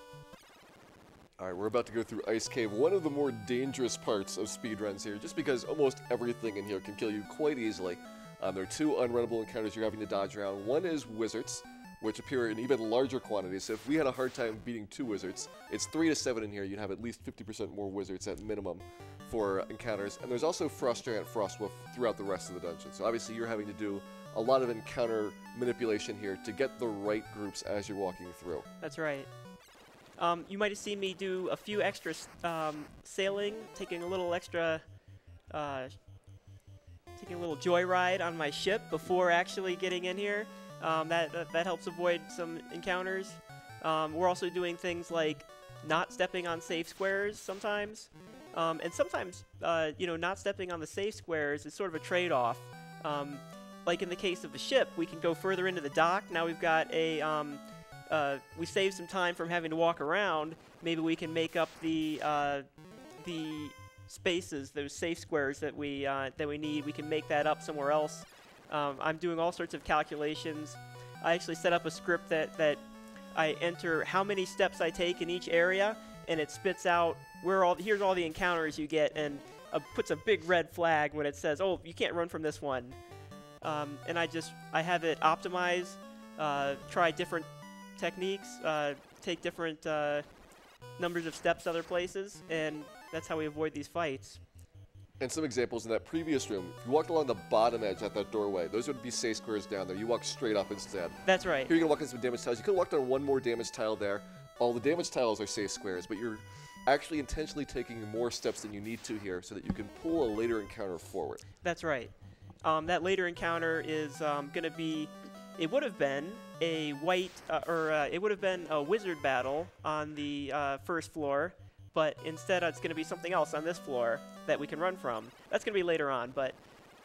All right, we're about to go through Ice Cave, one of the more dangerous parts of speedruns here, just because almost everything in here can kill you quite easily. Um, there are two unrunnable encounters you're having to dodge around. One is wizards, which appear in even larger quantities. So if we had a hard time beating two wizards, it's three to seven in here. You'd have at least 50% more wizards at minimum for encounters. And there's also Frost Giant, Frostwolf throughout the rest of the dungeon. So obviously you're having to do a lot of encounter manipulation here to get the right groups as you're walking through. That's right. Um, you might have seen me do a few extra um, sailing, taking a little extra, uh, taking a little joyride on my ship before actually getting in here. Um, that, that that helps avoid some encounters. Um, we're also doing things like not stepping on safe squares sometimes, um, and sometimes uh, you know not stepping on the safe squares is sort of a trade-off. Um, like in the case of the ship, we can go further into the dock. Now we've got a uh, we save some time from having to walk around. Maybe we can make up the uh, the spaces, those safe squares that we uh, that we need. We can make that up somewhere else. Um, I'm doing all sorts of calculations. I actually set up a script that that I enter how many steps I take in each area, and it spits out where all here's all the encounters you get, and uh, puts a big red flag when it says, "Oh, you can't run from this one." Um, and I just I have it optimize, uh, try different techniques, uh, take different uh, numbers of steps other places, and that's how we avoid these fights. And some examples in that previous room, if you walked along the bottom edge at that doorway, those would be safe squares down there. You walk straight up instead. That's right. Here you're gonna walk into some damage tiles. You could have walked on one more damage tile there. All the damage tiles are safe squares, but you're actually intentionally taking more steps than you need to here so that you can pull a later encounter forward. That's right. Um, that later encounter is um, going to be. It would have been a white, uh, or uh, it would have been a wizard battle on the uh, first floor, but instead it's going to be something else on this floor that we can run from. That's going to be later on, but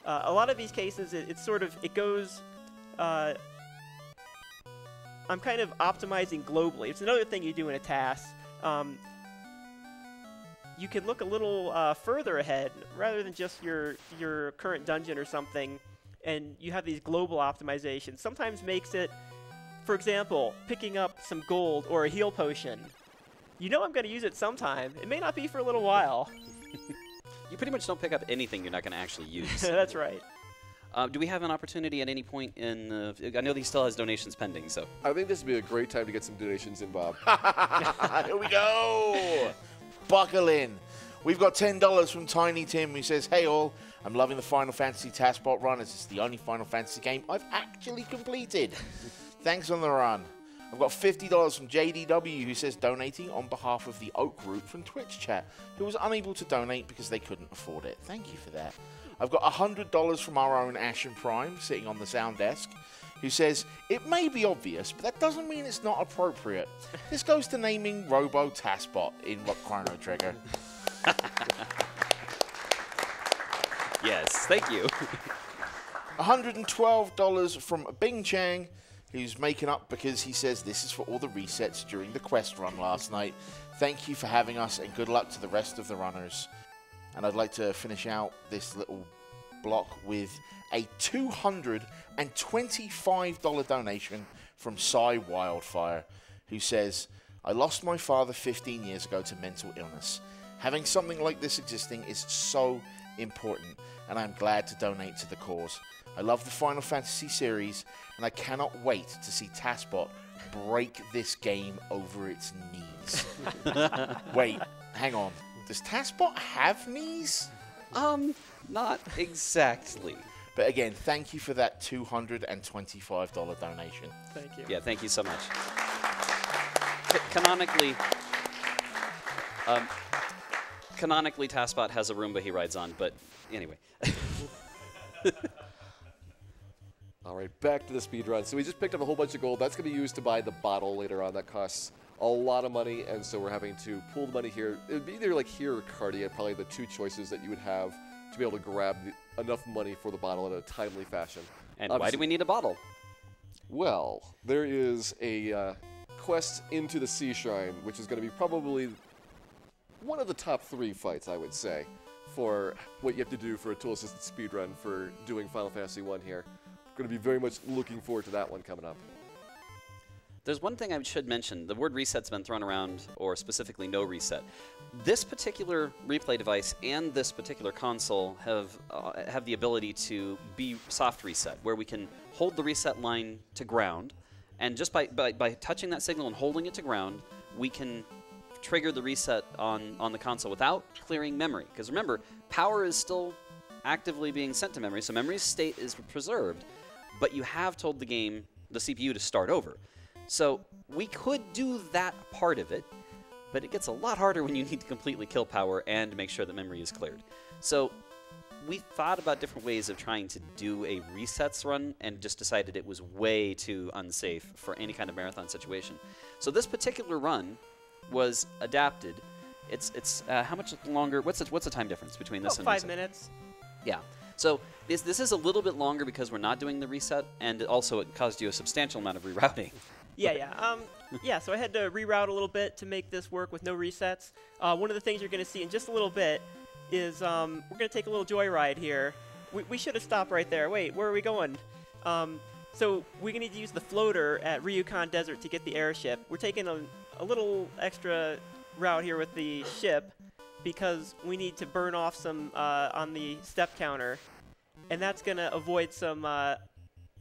uh, a lot of these cases, it, it's sort of it goes. Uh, I'm kind of optimizing globally. It's another thing you do in a TAS. Um, you can look a little uh, further ahead rather than just your your current dungeon or something, and you have these global optimizations. Sometimes makes it, for example, picking up some gold or a heal potion. You know I'm going to use it sometime. It may not be for a little while. *laughs* You pretty much don't pick up anything you're not going to actually *laughs* use. That's right. uh, do we have an opportunity at any point in? Uh, I know he still has donations pending, so I think this would be a great time to get some donations in, Bob. *laughs* Here we go. Buckle in. We've got $10 from Tiny Tim who says, Hey all, I'm loving the Final Fantasy TASBot run as it's the only Final Fantasy game I've actually completed. Thanks on the run. I've got $50 from JDW who says donating on behalf of the Oak Group from Twitch chat who was unable to donate because they couldn't afford it. Thank you for that. I've got $100 from our own Ashen Prime sitting on the sound desk who says, It may be obvious, but that doesn't mean it's not appropriate. This goes to naming Robo TASBot in Rock Chrono Trigger. *laughs* yes, thank you. $112 from Bing Chang, who's making up because he says this is for all the resets during the quest run last night. Thank you for having us and good luck to the rest of the runners. And I'd like to finish out this little block with a $225 donation from Cy Wildfire, who says, I lost my father 15 years ago to mental illness. Having something like this existing is so important, and I'm glad to donate to the cause. I love the Final Fantasy series, and I cannot wait to see TASBot break this game over its knees. *laughs* wait, hang on. Does TASBot have knees? Um, not exactly. But again, thank you for that $225 donation. Thank you. Yeah, thank you so much. C- canonically, um, canonically, TASBot has a Roomba he rides on, but anyway. *laughs* All right, back to the speed run. So we just picked up a whole bunch of gold. That's going to be used to buy the bottle later on. That costs a lot of money, and so we're having to pull the money here. It would be either like here or Cardia, probably the two choices that you would have to be able to grab the, enough money for the bottle in a timely fashion. and why do we need a bottle? Well, there is a uh, quest into the Sea Shrine, which is going to be probably one of the top three fights, I would say, for what you have to do for a tool assisted speedrun for doing Final Fantasy 1 here. Going to be very much looking forward to that one coming up. There's one thing I should mention. The word reset's been thrown around, or specifically no reset. This particular replay device and this particular console have uh, have the ability to be soft reset, where we can hold the reset line to ground, and just by, by, by touching that signal and holding it to ground, we can trigger the reset on, on the console without clearing memory. Because remember, power is still actively being sent to memory, so memory's state is preserved, but you have told the game, the CPU, to start over. So we could do that part of it, but it gets a lot harder when you need to completely kill power and make sure that memory is cleared. So we thought about different ways of trying to do a resets run and just decided it was way too unsafe for any kind of marathon situation. So this particular run was adapted. It's it's uh, how much longer? What's the, what's the time difference between this About and five reset? minutes. Yeah. So this this is a little bit longer because we're not doing the reset, and also it caused you a substantial amount of rerouting. *laughs* Yeah, yeah. Um, yeah, so I had to reroute a little bit to make this work with no resets. Uh, one of the things you're going to see in just a little bit is um, we're going to take a little joyride here. We, we should have stopped right there. Wait, where are we going? Um, so we're going to need to use the floater at Ryukahn Desert to get the airship. We're taking a, a little extra route here with the ship because we need to burn off some uh, on the step counter. And that's going to avoid some uh,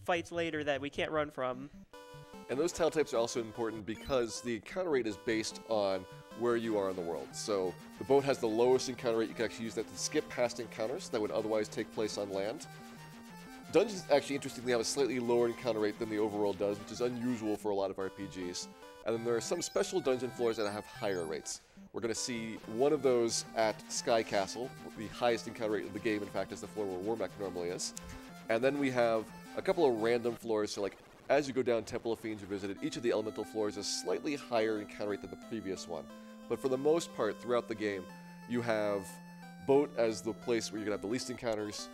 fights later that we can't run from. And those tile types are also important because the encounter rate is based on where you are in the world. So the boat has the lowest encounter rate. You can actually use that to skip past encounters that would otherwise take place on land. Dungeons actually, interestingly, have a slightly lower encounter rate than the overworld does, which is unusual for a lot of RPGs. And then there are some special dungeon floors that have higher rates. We're going to see one of those at Sky Castle, the highest encounter rate of the game, in fact, is the floor where Warmech normally is. And then we have a couple of random floors, so like as you go down Temple of Fiends you Revisited, each of the elemental floors is slightly higher encounter rate than the previous one. But for the most part, throughout the game, you have Boat as the place where you're going to have the least encounters,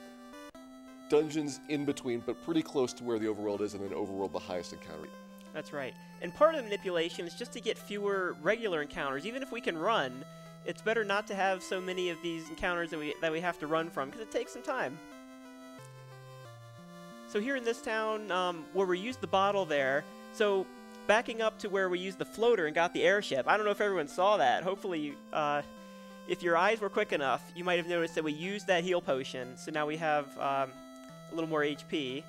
dungeons in between, but pretty close to where the overworld is, and then overworld the highest encounter rate. That's right. And part of the manipulation is just to get fewer regular encounters. Even if we can run, it's better not to have so many of these encounters that we that we have to run from because it takes some time. So here in this town, um, where we used the bottle there, so backing up to where we used the floater and got the airship. I don't know if everyone saw that. Hopefully, uh, if your eyes were quick enough, you might have noticed that we used that heal potion. So now we have um, a little more HP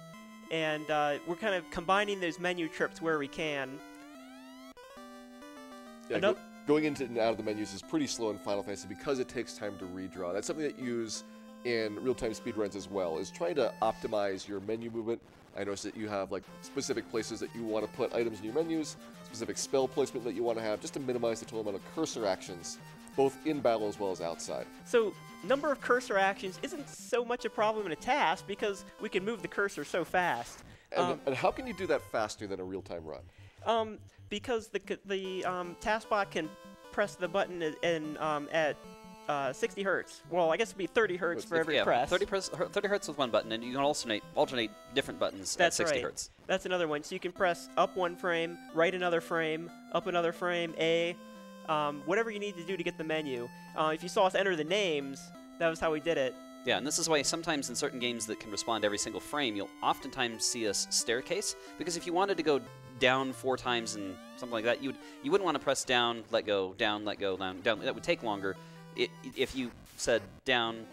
and uh, we're kind of combining those menu trips where we can. Yeah, go- going into and out of the menus is pretty slow in Final Fantasy because it takes time to redraw. That's something that you use in real-time speedruns as well, is trying to optimize your menu movement. I noticed that you have like specific places that you want to put items in your menus, specific spell placement that you want to have, just to minimize the total amount of cursor actions, both in battle as well as outside. So number of cursor actions isn't so much a problem in a TAS because we can move the cursor so fast. And, Um, and how can you do that faster than a real-time run? Um, because the the um, TASBot can press the button i- in um, at uh, 60 hertz. Well, I guess it'd be 30 hertz It's- for every yeah, press. 30, press, 30 hertz with one button, and you can alternate alternate different buttons That's at 60 right. hertz. That's another one. So you can press up one frame, right another frame, up another frame, A, um, whatever you need to do to get the menu. Uh, if you saw us enter the names, that was how we did it. Yeah, and this is why sometimes in certain games that can respond every single frame, you'll oftentimes see a s- staircase because if you wanted to go down four times and something like that, you would you wouldn't want to press down, let go, down, let go, down, down. That would take longer. It, if you said down,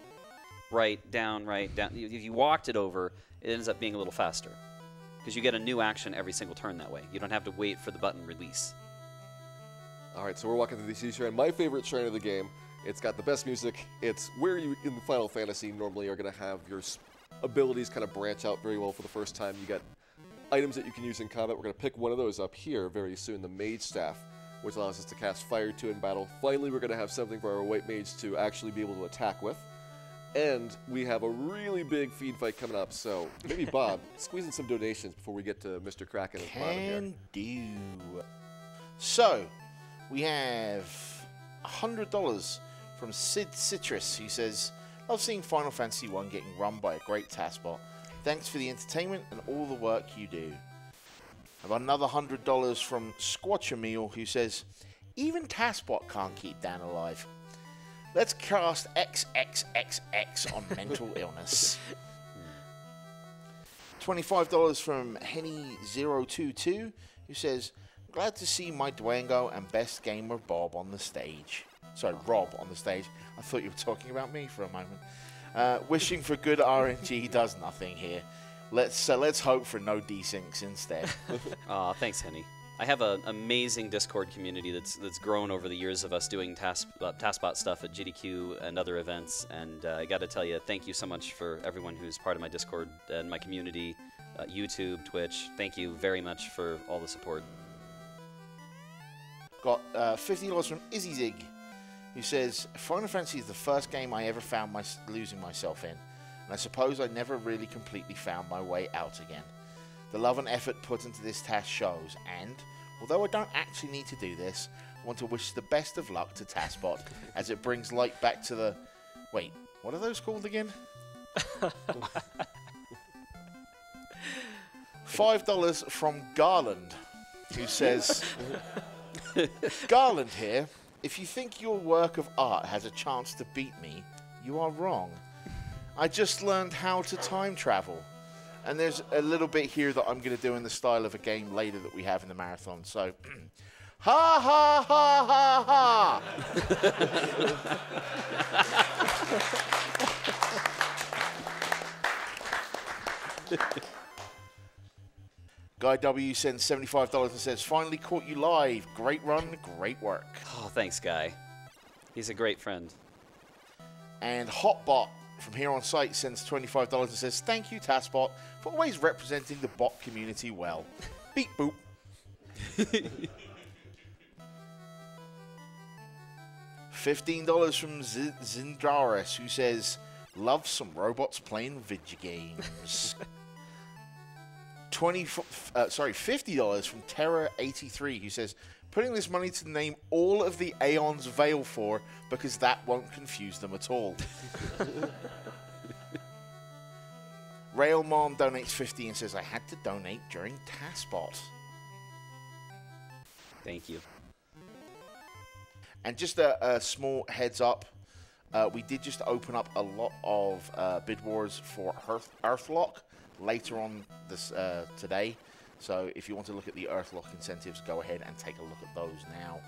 right, down, right, down, if you walked it over, it ends up being a little faster because you get a new action every single turn that way. You don't have to wait for the button release. All right, so we're walking through the Sea Shrine. My favorite shrine of the game. It's got the best music. It's where you, in the Final Fantasy, normally are going to have your abilities kind of branch out very well for the first time. You got items that you can use in combat. We're going to pick one of those up here very soon, the Mage Staff, which allows us to cast Fire 2 in battle. Finally, we're going to have something for our White Mage to actually be able to attack with. And we have a really big feed fight coming up, so maybe *laughs* Bob, squeeze in some donations before we get to Mr. Kraken at the bottom here. Can do. So, we have $100 from Sid Citrus, who says, I've seen Final Fantasy 1 getting run by a great TASBot. Thanks for the entertainment and all the work you do. I've another $100 from Squatcher Meal, who says, Even TASBot can't keep Dan alive. Let's cast XXXX on *laughs* mental illness. $25 from Henny022, who says, Glad to see my Dwango and best gamer Bob on the stage. Sorry, Rob on the stage. I thought you were talking about me for a moment. Uh, wishing for good RNG does nothing here. Let's so let's hope for no desyncs instead. *laughs* Aw, thanks, Henny. I have an amazing Discord community that's that's grown over the years of us doing TAS uh, TASBot stuff at GDQ and other events. And uh, I got to tell you, thank you so much for everyone who's part of my Discord and my community, uh, YouTube, Twitch. Thank you very much for all the support. Got uh, $50 from Izzy Zig, who says, Final Fantasy is the first game I ever found my, losing myself in. and I suppose I never really completely found my way out again. The love and effort put into this TAS shows, and although I don't actually need to do this, I want to wish the best of luck to TASBot *laughs* as it brings light back to the. Wait, what are those called again? *laughs* Five dollars from Garland, who says, *laughs* *laughs* Garland here, if you think your work of art has a chance to beat me, you are wrong. I just learned how to time travel. And there's a little bit here that I'm going to do in the style of a game later that we have in the marathon. So, *clears throat* ha ha ha ha ha! *laughs* Guy W sends $75 and says, Finally caught you live. Great run, great work. Oh, thanks, Guy. He's a great friend. And Hotbot from here on site sends $25 and says, Thank you, TASBot, for always representing the bot community well. *laughs* Beep boop. *laughs* $15 from Z- Zindraris, who says, Love some robots playing video games. *laughs* 20 uh, sorry $50 from terra83 who says putting this money to the name all of the aeons veil for because that won't confuse them at all. *laughs* Railmon donates 50 and says i had to donate during TASBot. Thank you. and just a, a small heads up uh, we did just open up a lot of uh, bid wars for Earth, Earthlock later on this uh, today. So if you want to look at the Earthlock incentives, go ahead and take a look at those now.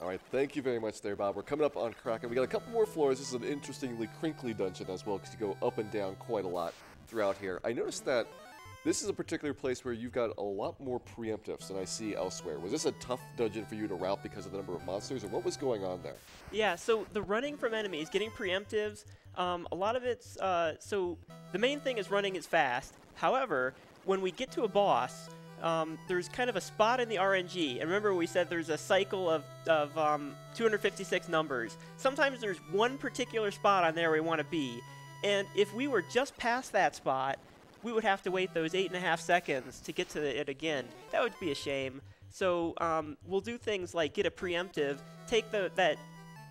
All right, thank you very much there, Bob. We're coming up on Kraken. We got a couple more floors. This is an interestingly crinkly dungeon as well, because you go up and down quite a lot throughout here. I noticed that this is a particular place where you've got a lot more preemptives than I see elsewhere. Was this a tough dungeon for you to route because of the number of monsters, or what was going on there? Yeah, so the running from enemies, getting preemptives, um, a lot of it's uh, so the main thing is running is fast. However, when we get to a boss, um, there's kind of a spot in the RNG. And remember, we said there's a cycle of, of um, 256 numbers. Sometimes there's one particular spot on there we want to be. And if we were just past that spot, we would have to wait those eight and a half seconds to get to it again. That would be a shame. So um, we'll do things like get a preemptive, take the that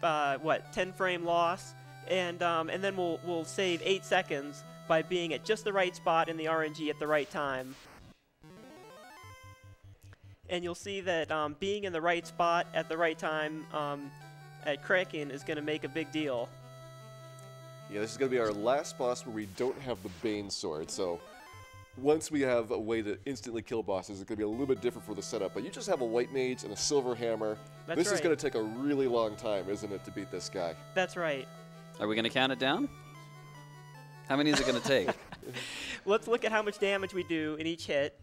uh, what 10 frame loss, and um, and then we'll we'll save eight seconds by being at just the right spot in the RNG at the right time. And you'll see that um, being in the right spot at the right time um, at Kraken is going to make a big deal. Yeah, this is going to be our last boss where we don't have the Bane sword, so once we have a way to instantly kill bosses, it's going to be a little bit different for the setup. But you just have a white mage and a silver hammer. That's this is going to take a really long time, isn't it, to beat this guy? That's right. Are we going to count it down? How many is it going *laughs* to take? Let's look at how much damage we do in each hit.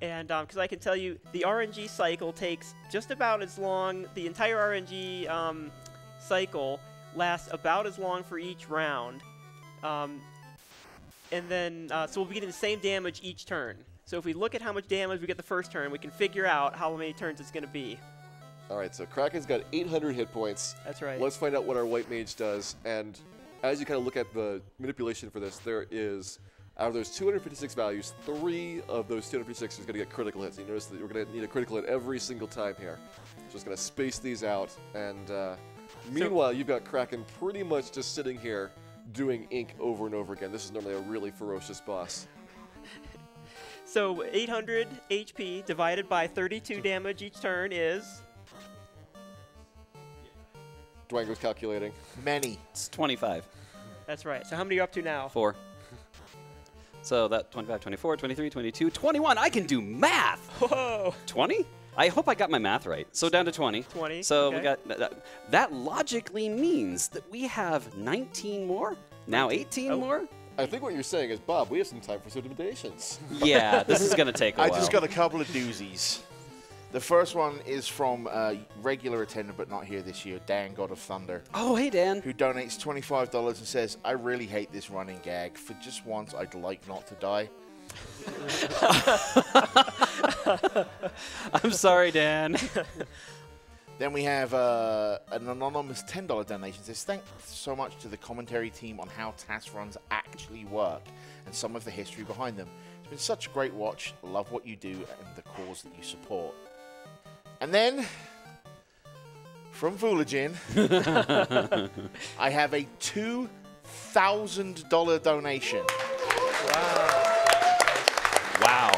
And because I can tell you, the RNG cycle takes just about as long. The entire RNG um, cycle lasts about as long for each round. Um, and then, uh, so we'll be getting the same damage each turn. So if we look at how much damage we get the first turn, we can figure out how many turns it's going to be. All right, so Kraken's got 800 hit points. That's right. Let's find out what our white mage does. And as you kind of look at the manipulation for this, there is, out of those 256 values, three of those 256 is going to get critical hits. You notice that we're going to need a critical hit every single time here. Just going to space these out. And uh, meanwhile, you've got Kraken pretty much just sitting here doing ink over and over again. This is normally a really ferocious boss. *laughs* So 800 HP divided by 32 damage each turn is Dwango's calculating. Many. it's 25. that's right. So how many are you up to now? Four. So that 25, 24, 23, 22, 21. I can do math. Whoa! 20? I hope I got my math right. So down to 20. 20, So we got that, that- that logically means that we have 19 more. Now 18 Oh. more. I think what you're saying is, Bob, we have some time for some invitations. Yeah, this is gonna take a I *laughs* while. I just got a couple of doozies. The first one is from a regular attendant, but not here this year, Dan God of Thunder, oh, hey Dan. who donates $25 and says, I really hate this running gag. For just once, I'd like not to die. *laughs* I'm sorry, Dan. *laughs* Then we have uh, an anonymous $10 donation. Says thanks so much to the commentary team on how TAS runs actually work and some of the history behind them. It's been such a great watch. Love what you do and the cause that you support. And then from Foolagin, *laughs* I have a $2,000 donation. Wow.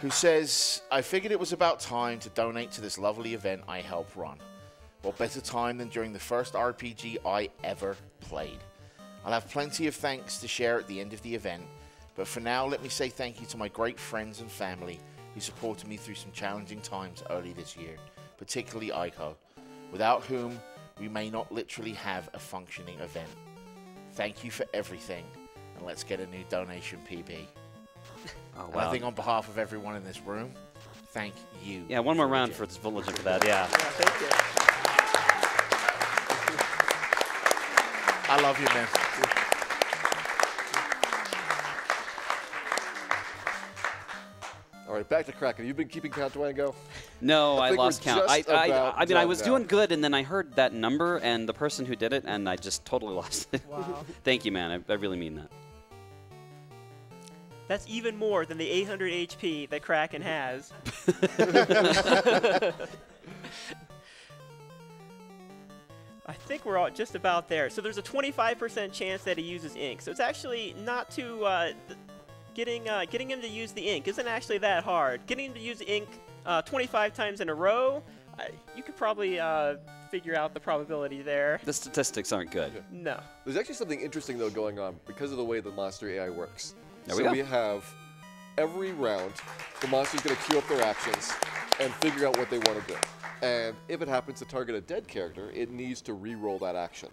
who says, I figured it was about time to donate to this lovely event I help run. What better time than during the first RPG I ever played? I'll have plenty of thanks to share at the end of the event, but for now, let me say thank you to my great friends and family who supported me through some challenging times early this year, particularly Aiko, without whom we may not literally have a functioning event. Thank you for everything, and let's get a new donation PB. *laughs* Oh, And I think on behalf of everyone in this room, thank you. Yeah, one more round Foolagin. for Village for that. Yeah. Yeah, I love you, man. All right, back to Kraken. You've been keeping count, Dwango? No, I I, think we're lost count. I, I, I mean, I was now. doing good, and then I heard that number and the person who did it, and I just totally *laughs* lost it. Wow. *laughs* Thank you, man. I, I really mean that. That's even more than the 800 HP that Kraken has. *laughs* I think we're all just about there. So there's a 25% chance that he uses ink. So it's actually not too uh, th- getting uh, getting him to use the ink isn't actually that hard. Getting him to use the ink uh, 25 times in a row, uh, you could probably uh, figure out the probability there. The statistics aren't good. No. There's actually something interesting though going on because of the way the monster AI works. There so we go. we have every round, the monster's going to queue up their actions and figure out what they want to do. And if it happens to target a dead character, it needs to re-roll that action.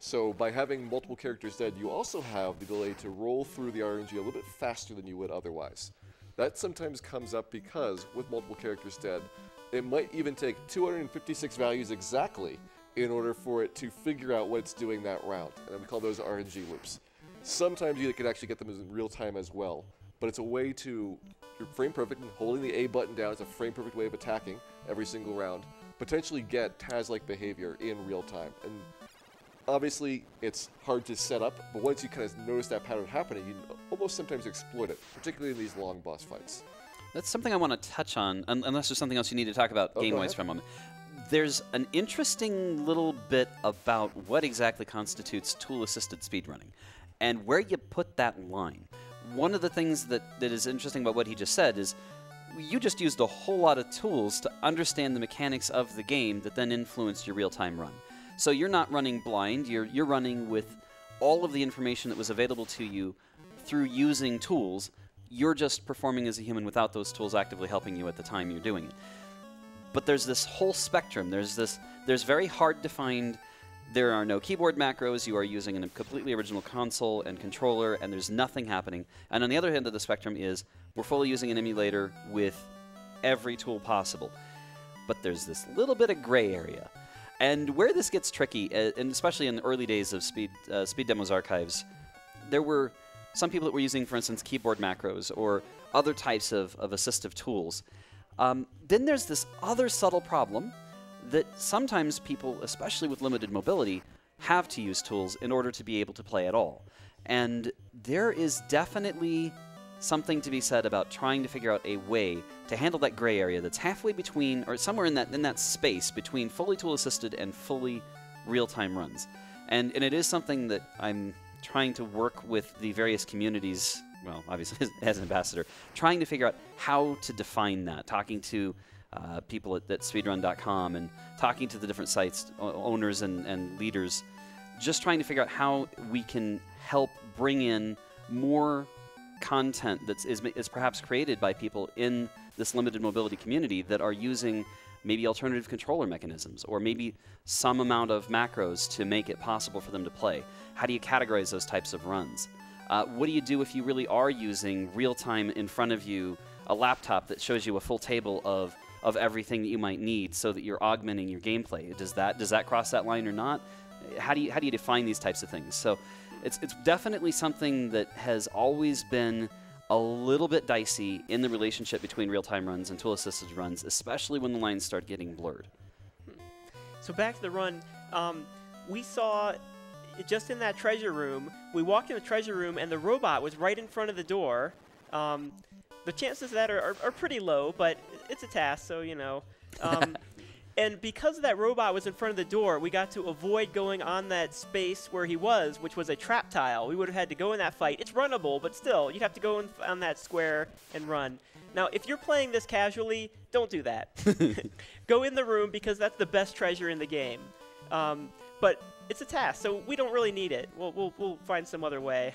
So by having multiple characters dead, you also have the ability to roll through the RNG a little bit faster than you would otherwise. That sometimes comes up because with multiple characters dead, it might even take 256 values exactly in order for it to figure out what it's doing that round. And we call those RNG loops. Sometimes you can actually get them in real time as well, but it's a way to you're frame perfect and holding the A button down is a frame perfect way of attacking every single round. Potentially get TAS-like behavior in real time. And obviously it's hard to set up, but once you kind of notice that pattern happening, you almost sometimes exploit it, particularly in these long boss fights. That's something I want to touch on, un- unless there's something else you need to talk about Oh, game-wise for a moment. There's an interesting little bit about what exactly constitutes tool-assisted speedrunning, and where you put that line. One of the things that, that is interesting about what he just said is you just used a whole lot of tools to understand the mechanics of the game that then influenced your real-time run. So you're not running blind, you're, you're running with all of the information that was available to you through using tools. You're just performing as a human without those tools actively helping you at the time you're doing it. But there's this whole spectrum. There's this there's very hard to find there are no keyboard macros. You are using a completely original console and controller, and there's nothing happening. And on the other end of the spectrum is we're fully using an emulator with every tool possible. But there's this little bit of gray area. And where this gets tricky, uh, and especially in the early days of Speed, uh, Speed Demos archives, there were some people that were using, for instance, keyboard macros or other types of, of assistive tools. Um, then there's this other subtle problem that sometimes people, especially with limited mobility, have to use tools in order to be able to play at all. And there is definitely something to be said about trying to figure out a way to handle that gray area that's halfway between, or somewhere in that in that space between fully tool assisted and fully real-time runs. And and it is something that I'm trying to work with the various communities. Well, obviously *laughs* as an ambassador, trying to figure out how to define that. Talking to uh, people at, at speedrun.com and talking to the different sites owners and, and leaders, just trying to figure out how we can help bring in more content that is, is perhaps created by people in this limited mobility community that are using maybe alternative controller mechanisms or maybe some amount of macros to make it possible for them to play. How do you categorize those types of runs? Uh, what do you do if you really are using real time in front of you a laptop that shows you a full table of of everything that you might need so that you're augmenting your gameplay? Does that does that cross that line or not? How do you how do you define these types of things? So It's it's definitely something that has always been a little bit dicey in the relationship between real-time runs and tool-assisted runs, especially when the lines start getting blurred. So back to the run, um, we saw just in that treasure room. We walked in the treasure room, and the robot was right in front of the door. Um, the chances of that are, are, are pretty low, but it's a TAS, so you know. Um, *laughs* and because that robot was in front of the door, we got to avoid going on that space where he was, which was a trap tile. We would have had to go in that fight. It's runnable, but still, you'd have to go in on that square and run. Now, if you're playing this casually, don't do that. *laughs* *laughs* go in the room because that's the best treasure in the game. Um, but it's a TAS, so we don't really need it. We'll, we'll, we'll find some other way.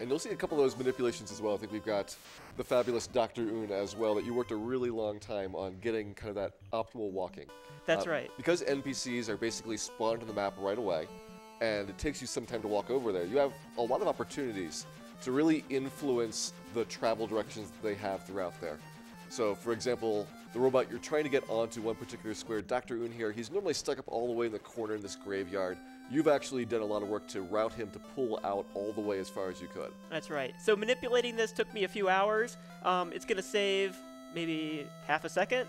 And you'll see a couple of those manipulations as well. I think we've got the fabulous Dr. Unne as well, that you worked a really long time on getting kind of that optimal walking. That's Uh, right. Because NPCs are basically spawned on the map right away, and it takes you some time to walk over there, you have a lot of opportunities to really influence the travel directions that they have throughout there. So, for example, the robot you're trying to get onto one particular square, Dr. Unne here, he's normally stuck up all the way in the corner in this graveyard. You've actually done a lot of work to route him to pull out all the way as far as you could. That's right. So manipulating this took me a few hours. Um, it's going to save maybe half a second.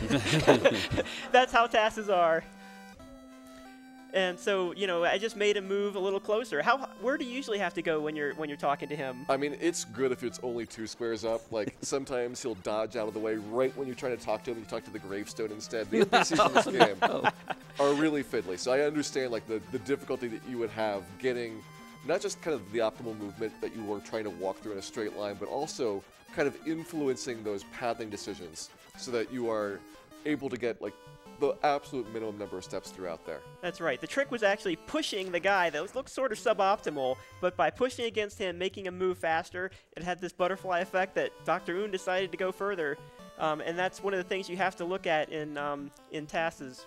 *laughs* *laughs* That's how TASes are. And so, you know, I just made him move a little closer. How where do you usually have to go when you're when you're talking to him? I mean, it's good if it's only two squares up. Like, *laughs* sometimes he'll dodge out of the way right when you're trying to talk to him, you talk to the gravestone instead. The NPCs in this game are really fiddly. So I understand, like, the, the difficulty that you would have getting not just kind of the optimal movement that you were trying to walk through in a straight line, but also kind of influencing those pathing decisions so that you are able to get, like, the absolute minimum number of steps throughout there. That's right. The trick was actually pushing the guy that was, looked sort of suboptimal, but by pushing against him, making him move faster, it had this butterfly effect that Dr. Unne decided to go further. Um, and that's one of the things you have to look at in um, in TASes.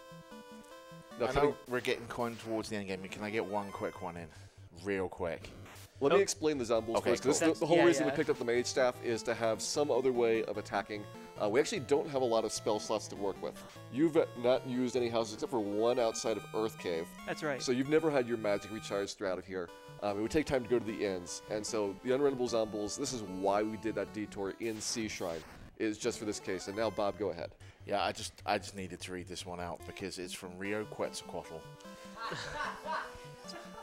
Now, I know we're getting kind towards the end game. Can I get one quick one in? Real quick. Let me Oh. explain the Zombuls Okay, first. 'cause cool. the, the whole Yeah, reason yeah. we picked up the Mage Staff is to have some other way of attacking. Uh, we actually don't have a lot of spell slots to work with. You've uh, not used any houses except for one outside of Earth Cave. That's right. So you've never had your magic recharged throughout of here. Um, it would take time to go to the inns. And so the Unrunnable Zombuls, this is why we did that detour in Sea Shrine, is just for this case. And now, Bob, go ahead. Yeah, I just I just needed to read this one out because it's from Rio Quetzalcoatl. *laughs*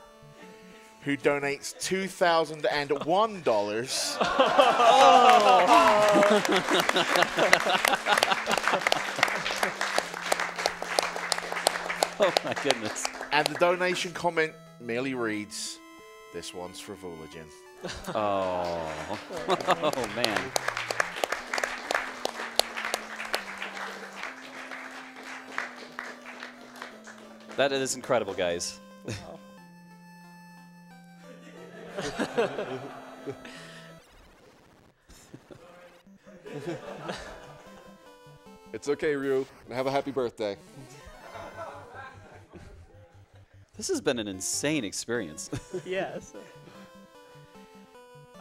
who donates two thousand and one dollars Oh *laughs* oh my goodness. and the donation comment merely reads, "This one's for Vulagen." Oh. *laughs* oh man. That is incredible, guys. *laughs* It's okay, Ryu. Have a happy birthday. This has been an insane experience. *laughs* yes.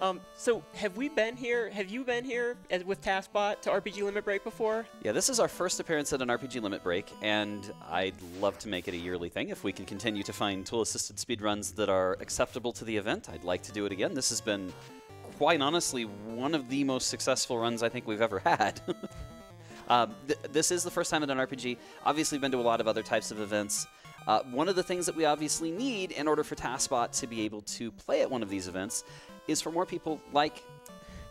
Um, so have we been here? Have you been here as, with TASBot to RPG Limit Break before? yeah, this is our first appearance at an RPG Limit Break, and I'd love to make it a yearly thing. If we can continue to find tool assisted speedruns that are acceptable to the event, I'd like to do it again. This has been, quite honestly, one of the most successful runs I think we've ever *laughs* had. Um, th- this is the first time at an RPG. Obviously, been to a lot of other types of events. Uh, one of the things that we obviously need in order for TASBot to be able to play at one of these events is for more people like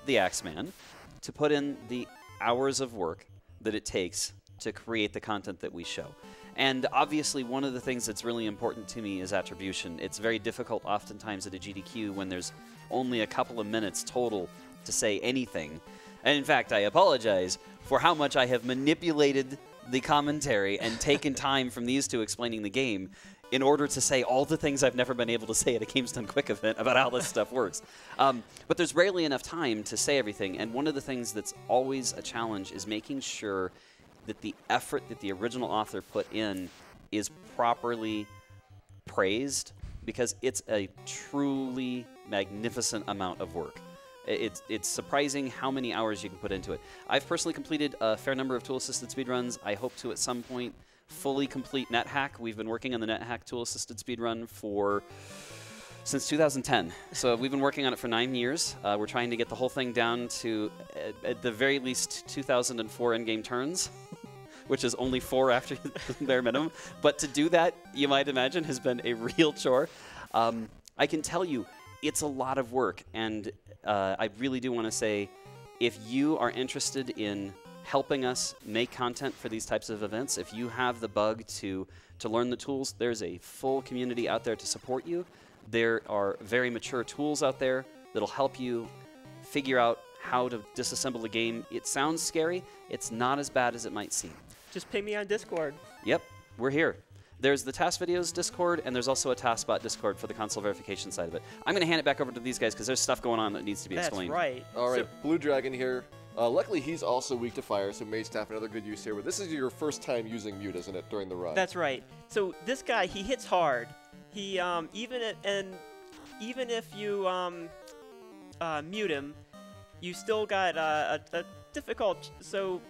the Axeman to put in the hours of work that it takes to create the content that we show. And obviously, one of the things that's really important to me is attribution. It's very difficult, oftentimes, at a GDQ when there's only a couple of minutes total to say anything. And in fact, I apologize for how much I have manipulated the commentary and taken time from these two explaining the game in order to say all the things I've never been able to say at a Games Done Quick event about how this stuff works. Um, but there's rarely enough time to say everything, and one of the things that's always a challenge is making sure that the effort that the original author put in is properly praised because it's a truly magnificent amount of work. It's, it's surprising how many hours you can put into it. I've personally completed a fair number of tool assisted speedruns. I hope to at some point fully complete NetHack. We've been working on the NetHack tool assisted speedrun for Since 2010. So we've been working on it for nine years. Uh, we're trying to get the whole thing down to, at, at the very least, 2004 in-game turns, which is only four after *laughs* the bare minimum. But to do that, you might imagine, has been a *laughs* real chore. Um, I can tell you, it's a lot of work, and uh, I really do want to say, if you are interested in helping us make content for these types of events, if you have the bug to to learn the tools, there's a full community out there to support you. There are very mature tools out there that'll help you figure out how to disassemble a game. It sounds scary. It's not as bad as it might seem. Just ping me on Discord. Yep, we're here. There's the TASVideos Discord, and there's also a TASBot Discord for the console verification side of it. I'm going to hand it back over to these guys because there's stuff going on that needs to be That's explained. That's right. All right, So- Blue Dragon here. Uh, luckily, he's also weak to fire, so Mage Staff another good use here. But this is your first time using Mute, isn't it, during the run? That's right. So this guy, he hits hard. He um, even at, and even if you um, uh, mute him, you still got uh, a, a difficult. So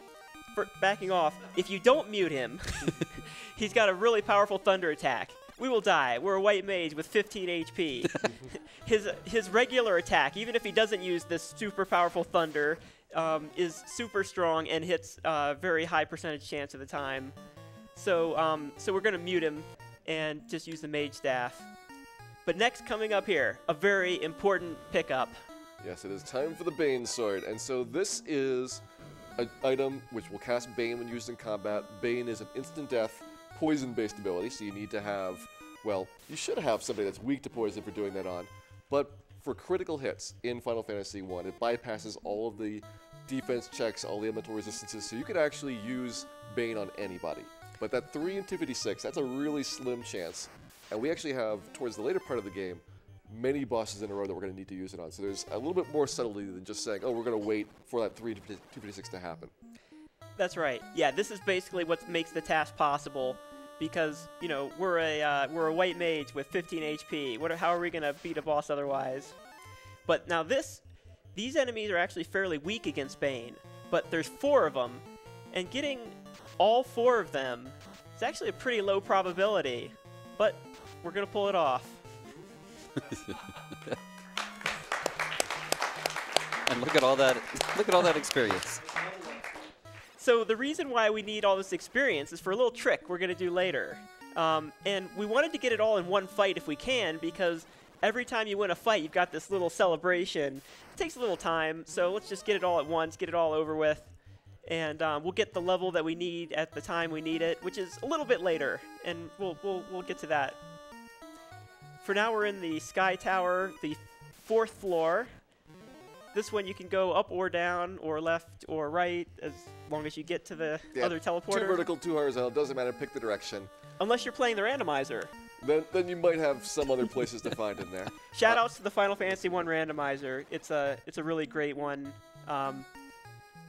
for backing off, if you don't mute him, *laughs* he's got a really powerful thunder attack. We will die. We're a white mage with 15 HP. *laughs* his his regular attack, even if he doesn't use this super powerful thunder, um, is super strong and hits uh, very high percentage chance of the time. So, um, so we're gonna mute him and just use the mage staff. But next, coming up here, a very important pickup. Yes, it is time for the Bane Sword. And so this is an item which will cast Bane when used in combat. Bane is an instant death, poison based ability, so you need to have, well, you should have somebody that's weak to poison for doing that on. But for critical hits in Final Fantasy 1, it bypasses all of the defense checks, all the elemental resistances, so you could actually use Bane on anybody. But that 3 into 56, that's a really slim chance. And we actually have, towards the later part of the game, many bosses in a row that we're going to need to use it on. So there's a little bit more subtlety than just saying, oh, we're going to wait for that 3 to 256 to happen. That's right. Yeah, this is basically what makes the TAS possible, because you know we're a uh, we're a white mage with 15 HP. What? How are we gonna beat a boss otherwise? But now this, these enemies are actually fairly weak against Bane, but there's four of them, and getting all four of them is actually a pretty low probability. But we're gonna pull it off. *laughs* And look at all that look at all that experience. So the reason why we need all this experience is for a little trick we're going to do later. Um, and we wanted to get it all in one fight if we can because every time you win a fight, you've got this little celebration. It takes a little time, so let's just get it all at once, get it all over with. And um, we'll get the level that we need at the time we need it, which is a little bit later. And we'll, we'll, we'll get to that. For now, we're in the Sky Tower, the fourth floor. This one you can go up or down or left or right as long as you get to the Yeah, other Two teleporter. vertical, two horizontal, doesn't matter, pick the direction. Unless you're playing the randomizer. Then, then you might have some other places to find in there. *laughs* Shout outs to the Final Fantasy One randomizer. It's a it's a really great one. Um,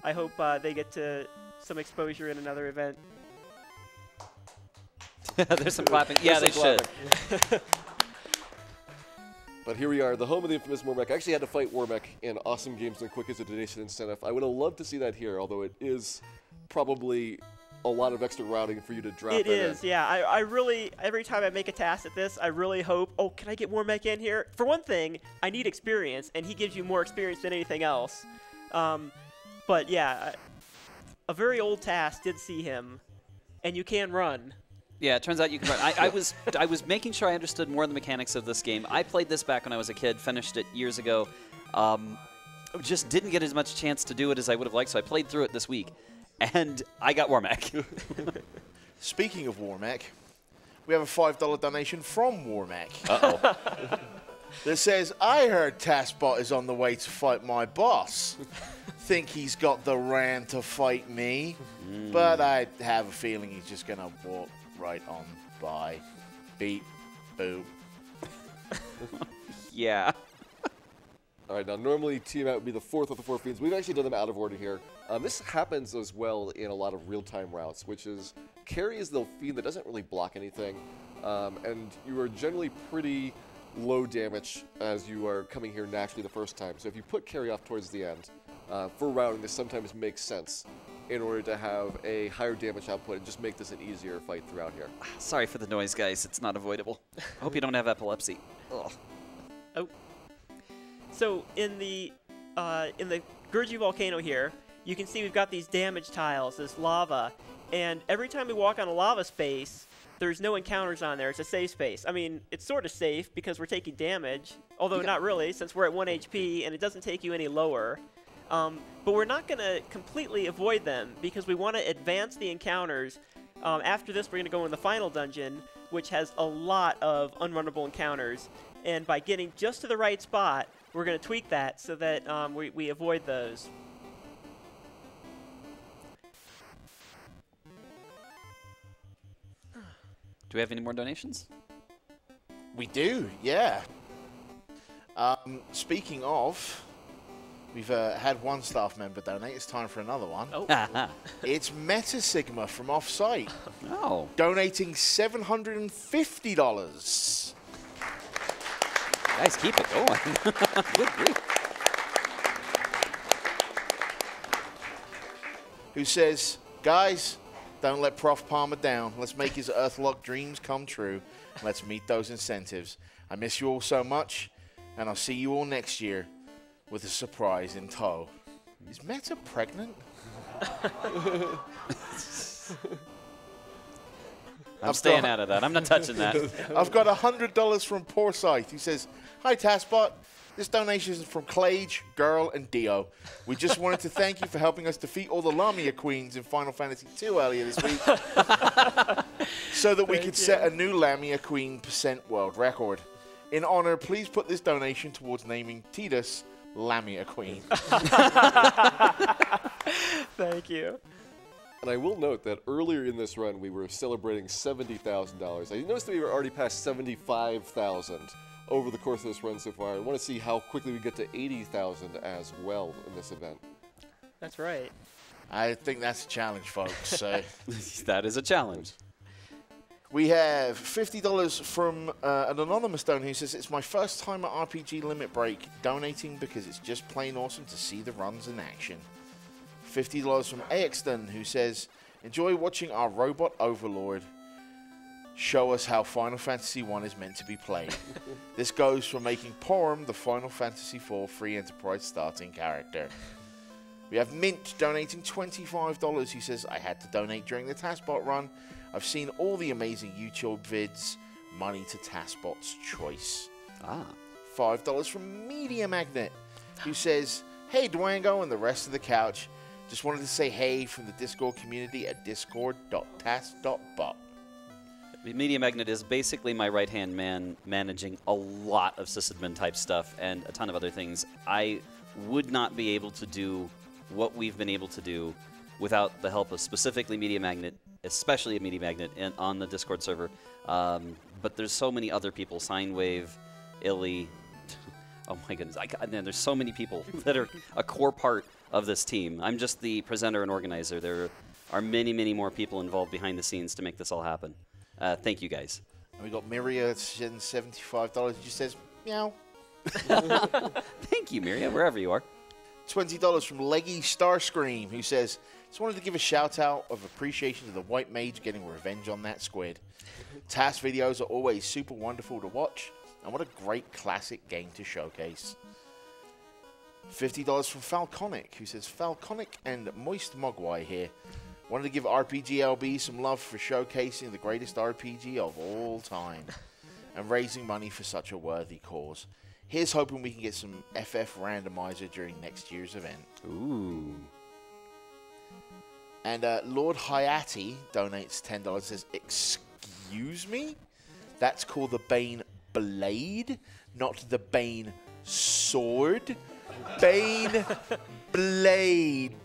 I hope uh, they get to some exposure in another event. *laughs* There's some clapping. Yeah, they There's some should. *laughs* But here we are, the home of the infamous Warmech. I actually had to fight Warmech in Awesome Games Done Quick as a donation incentive. I would have loved to see that here, although it is probably a lot of extra routing for you to drop It is, in. yeah. I, I really every time I make a TAS at this, I really hope. Oh, can I get Warmech in here? For one thing, I need experience, and he gives you more experience than anything else. Um, but yeah, a very old TAS did see him, and you can run. Yeah, it turns out you can run. I, I was I was making sure I understood more of the mechanics of this game. I played this back when I was a kid, finished it years ago. Um, just didn't get as much chance to do it as I would have liked, so I played through it this week, and I got Warmech. *laughs* Speaking of Warmech, we have a $5 donation from Warmech Uh oh. *laughs* that says, I heard TASBot is on the way to fight my boss. Think he's got the ran to fight me, but I have a feeling he's just going to walk right on by. Beep, boop. *laughs* yeah. All right, now normally Tiamat would be the fourth of the four fiends. We've actually done them out of order here. Um, this happens as well in a lot of real-time routes, which is Kary is the fiend that doesn't really block anything, um, and you are generally pretty low damage as you are coming here naturally the first time. So if you put Kary off towards the end, uh, for routing, this sometimes makes sense in order to have a higher damage output and just make this an easier fight throughout here. Sorry for the noise, guys. It's not avoidable. I hope you don't have epilepsy. Ugh. Oh. So in the uh, in the Gurgu volcano here, you can see we've got these damage tiles, this lava, and every time we walk on a lava space, there's no encounters on there. It's a safe space. I mean, it's sort of safe because we're taking damage, although not really, since we're at 1 HP and it doesn't take you any lower. Um, but we're not going to completely avoid them because we want to advance the encounters. Um, after this, we're going to go in the final dungeon, which has a lot of unrunnable encounters. And by getting just to the right spot, we're going to tweak that so that um, we, we avoid those. Do we have any more donations? We do, yeah. Um, speaking of, we've uh, had one staff member donate. It's time for another one. Oh, *laughs* It's Meta Sigma from Offsite, *laughs* oh. donating $750. Guys, keep it going. *laughs* Good grief. who says, Guys, don't let Prof Palmer down. Let's make his Earthlock dreams come true. Let's meet those incentives. I miss you all so much, and I'll see you all next year with a surprise in tow. Is Meta pregnant? *laughs* I'm staying out of that. I'm not touching that. *laughs* I've got $100 from Porsight. He says, Hi, TASBot. This donation is from Clage, Girl, and Dio. We just *laughs* wanted to thank you for helping us defeat all the Lamia queens in Final Fantasy II earlier this week so that we could set a new Lamia queen percent world record. In honor, please put this donation towards naming Tidus Lamia queen. *laughs* thank you. And I will note that earlier in this run, we were celebrating $70,000. I noticed that we were already past 75,000 over the course of this run so far. I want to see how quickly we get to 80,000 as well in this event. That's right. I think that's a challenge, folks. So. *laughs* that is a challenge. We have $50 from uh, an anonymous donor who says, It's my first time at RPG Limit Break, donating because it's just plain awesome to see the runs in action. $50 from Axton who says, Enjoy watching our robot overlord show us how Final Fantasy 1 is meant to be played. *laughs* this goes from making Porom the Final Fantasy IV free enterprise starting character. We have Mint donating $25 who says, I had to donate during the TASBot run. I've seen all the amazing YouTube vids. Money to TASBot's choice. Ah. $5 from Media Magnet who says, Hey Dwango and the rest of the couch. Just wanted to say hey from the Discord community at discord.tas.bot. Media Magnet is basically my right hand man managing a lot of sysadmin type stuff and a ton of other things. I would not be able to do what we've been able to do without the help of specifically Media Magnet, especially a Media Magnet in, on the Discord server. Um, but there's so many other people, Sinewave, Illy. *laughs* Oh my goodness! I, got- man, there's so many people *laughs* that are a core part of this team. I'm just the presenter and organizer. There are many, many more people involved behind the scenes to make this all happen. Uh, thank you guys. And we got Miria sending $75 She says, meow. *laughs* Thank you, Miria, wherever you are. $20 from Leggy Starscream, who says, Just wanted to give a shout out of appreciation to the White Mage getting revenge on that squid. TAS videos are always super wonderful to watch, and what a great classic game to showcase. $50 from Falconic, who says, Falconic and Moist Mogwai here. Wanted to give RPGLB some love for showcasing the greatest RPG of all time and raising money for such a worthy cause. Here's hoping we can get some FF randomizer during next year's event. Ooh. And uh, Lord Hayati donates ten dollars. Says, "Excuse me, that's called the Bane blade, not the Bane sword. Bane *laughs* blade.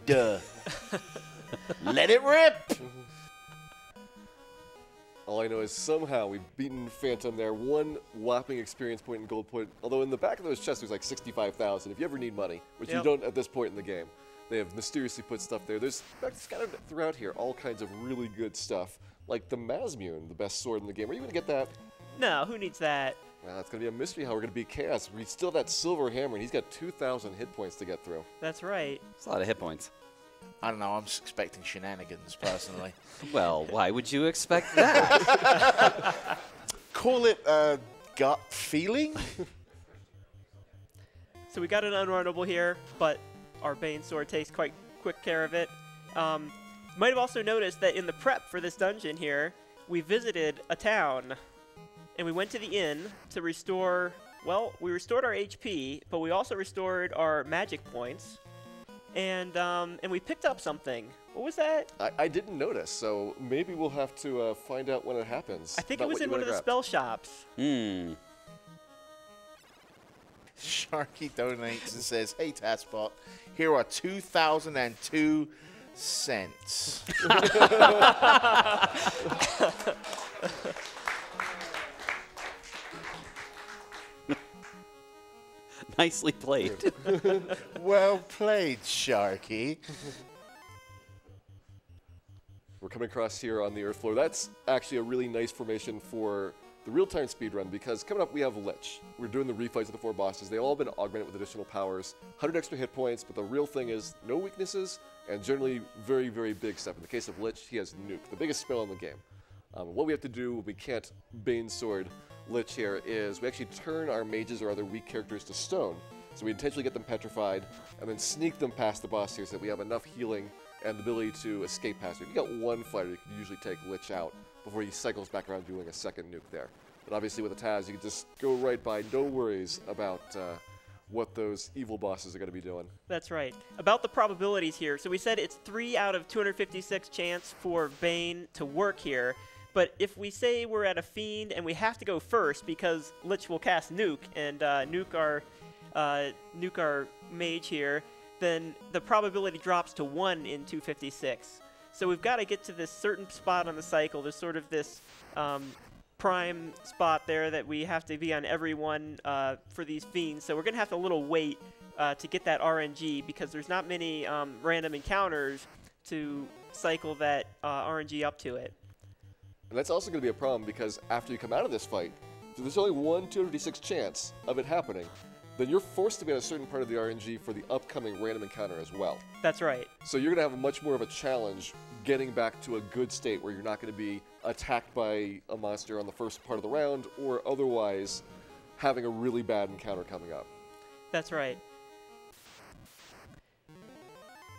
Let it rip." All I know is somehow we've beaten Phantom there. One whopping experience point and gold point. Although in the back of those chests there's like 65,000 if you ever need money, which Yep. you don't at this point in the game. They have mysteriously put stuff there. There's in fact, scattered throughout here all kinds of really good stuff. Like the Masamune, the best sword in the game. Are you going to get that? No, who needs that? Well, it's going to be a mystery how we're going to beat Chaos. We still have that silver hammer, and he's got 2,000 hit points to get through. That's right. It's a lot of hit points. I don't know. I'm s- expecting shenanigans personally. *laughs* Well, why would you expect that? *laughs* Call it uh, gut feeling. So we got an unrunnable here, but our Bane Sword takes quite quick care of it. Um, you might have also noticed that in the prep for this dungeon here, we visited a town, and we went to the inn to restore. Well, we restored our HP, but we also restored our magic points, and um, and we picked up something. What was that? I, I didn't notice, so maybe we'll have to uh, find out when it happens. I think it was in one wanna of the grab. spell shops. Hmm. Sharky donates and says, "Hey TASBot, here are 2,002 cents." *laughs* Nicely played. *laughs* well played, Sharky. We're coming across here on the earth floor. That's actually a really nice formation for the real-time speed run because coming up we have Lich. We're doing the refights of the four bosses. They've all been augmented with additional powers, 100 extra hit points, but the real thing is no weaknesses and generally very, very big stuff. In the case of Lich, he has Nuke, the biggest spell in the game. Um, what we have to do when we can't Bane Sword Lich here is we actually turn our mages or other weak characters to stone. So we intentionally get them petrified and then sneak them past the boss here so that we have enough healing and the ability to escape past it. If you got one fighter, you can usually take Lich out before he cycles back around doing a second nuke there. But obviously with a TAS, you can just go right by, no worries about uh, what those evil bosses are going to be doing. That's right. About the probabilities here. So we said it's 3 out of 256 chance for Bane to work here. But if we say we're at a Fiend and we have to go first because Lich will cast Nuke and uh, nuke our uh, nuke our mage here, then the probability drops to 1 in 256. So we've got to get to this certain spot on the cycle. There's sort of this um, prime spot there that we have to be on every one uh, for these fiends. So we're going to have to a little wait uh, to get that RNG because there's not many um, random encounters to cycle that uh, RNG up to it. And that's also going to be a problem because after you come out of this fight, there's only one 256 chance of it happening, then you're forced to be on a certain part of the RNG for the upcoming random encounter as well. That's right. So you're going to have much more of a challenge getting back to a good state where you're not going to be attacked by a monster on the first part of the round or otherwise having a really bad encounter coming up. That's right.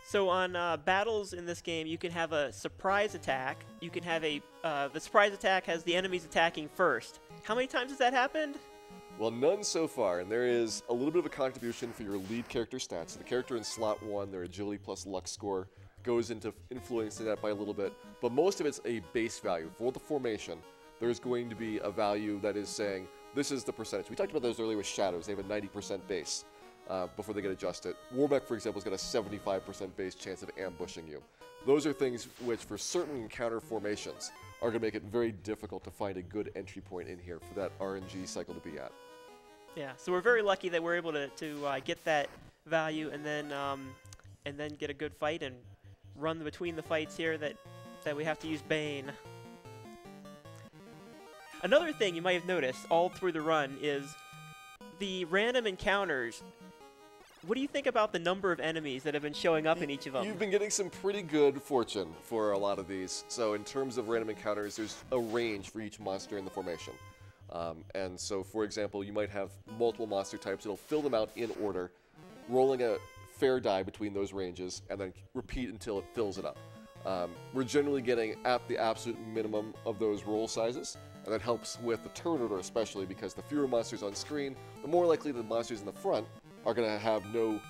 So on uh, battles in this game, you can have a surprise attack. You can have a uh, the surprise attack has the enemies attacking first. How many times has that happened? Well, none so far, and there is a little bit of a contribution for your lead character stats. So the character in slot one, their agility plus luck score, goes into influencing that by a little bit, but most of it's a base value. For the formation, there's going to be a value that is saying this is the percentage. We talked about those earlier with shadows. They have a 90% base uh, before they get adjusted. Warmech, for example, has got a 75% base chance of ambushing you. Those are things which, for certain encounter formations, are going to make it very difficult to find a good entry point in here for that RNG cycle to be at. Yeah. So we're very lucky that we're able to to uh, get that value and then um, and then get a good fight and run between the fights here that that we have to use Bane. Another thing you might have noticed all through the run is the random encounters. What do you think about the number of enemies that have been showing up in each of them? You've been getting some pretty good fortune for a lot of these. So in terms of random encounters, there's a range for each monster in the formation. Um, and so, for example, you might have multiple monster types. It'll fill them out in order, rolling a fair die between those ranges, and then repeat until it fills it up. Um, we're generally getting at the absolute minimum of those roll sizes, and that helps with the turn order especially because the fewer monsters on screen, the more likely the monsters in the front are going to have no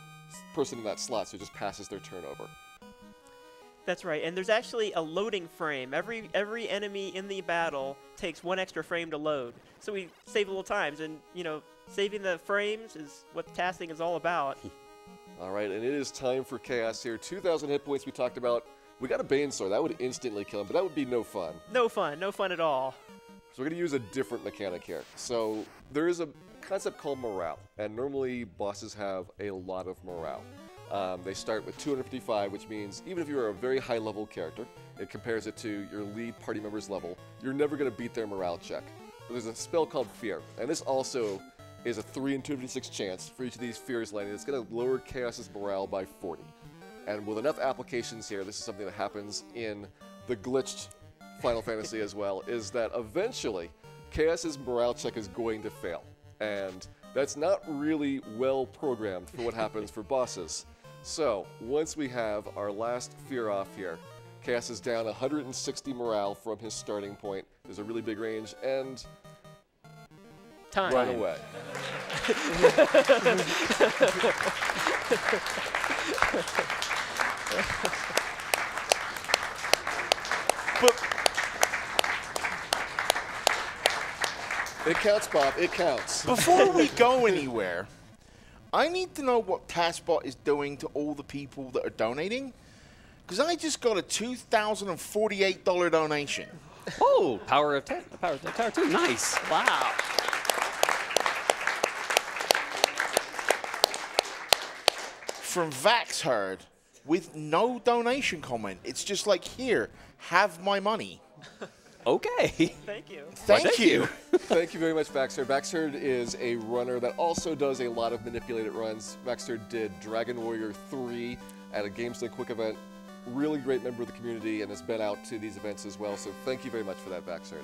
person in that slot, so it just passes their turn over. That's right, and there's actually a loading frame. Every every enemy in the battle takes one extra frame to load, so we save a little times. And you know, saving the frames is what TASing is all about. *laughs* All right, and it is time for chaos here. 2,000 hit points we talked about. We got a Bane Sword. That would instantly kill him, but that would be no fun. no fun, no fun at all. So we're going to use a different mechanic here. So there is a concept called morale, and normally bosses have a lot of morale. Um, they start with 255, which means even if you're a very high level character, it compares it to your lead party member's level, you're never going to beat their morale check. But there's a spell called Fear, and this also is a 3 in 256 chance for each of these fears landing. It's going to lower Chaos's morale by 40. And with enough applications here, this is something that happens in the glitched Final *laughs* Fantasy as well, is that eventually Chaos's morale check is going to fail. and that's not really well programmed for what happens for bosses. So, once we have our last fear off here, Cass is down 160 morale from his starting point. There's a really big range, and Time. run away. But It counts, Bob. It counts. before we go anywhere, I need to know what TASBot is doing to all the people that are donating. Because I just got a $2,048 donation. Oh, power of ten, power of tower two. Nice. Wow. from Vaxherd with no donation comment. It's just like, here, have my money. Okay. Thank you. Thank, thank you. you. *laughs* Thank you very much, Baxter. Baxter is a runner that also does a lot of manipulated runs. Baxter did Dragon Warrior 3 at a Games Done Quick event. Really great member of the community and has been out to these events as well. So thank you very much for that, Baxter.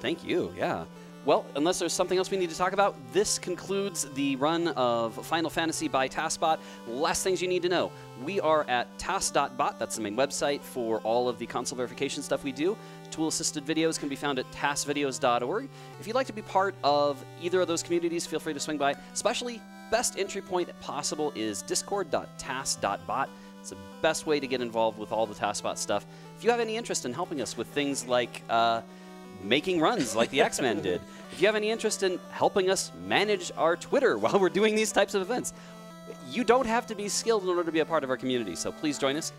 Thank you. Yeah. Well, unless there's something else we need to talk about, this concludes the run of Final Fantasy by TASBot. Last things you need to know. We are at tas.bot. That's the main website for all of the console verification stuff we do. Tool assisted videos can be found at tasvideos.org. If you'd like to be part of either of those communities, feel free to swing by. Especially, best entry point possible is discord.tas.bot. It's the best way to get involved with all the TASBot stuff. If you have any interest in helping us with things like, uh, making runs like the Axeman did. If you have any interest in helping us manage our Twitter *laughs* while we're doing these types of events, you don't have to be skilled in order to be a part of our community. So please join us.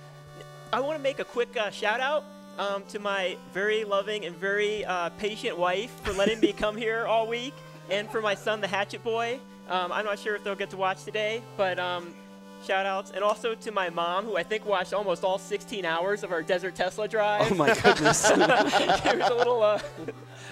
I want to make a quick uh, shout out um, to my very loving and very uh, patient wife for letting me come here all week, and for my son, the Hatchet Boy. Um, I'm not sure if they'll get to watch today, but um, shout outs. And also to my mom, who I think watched almost all 16 hours of our Desert Tesla drive. Oh my goodness, *laughs* it was a little. Uh,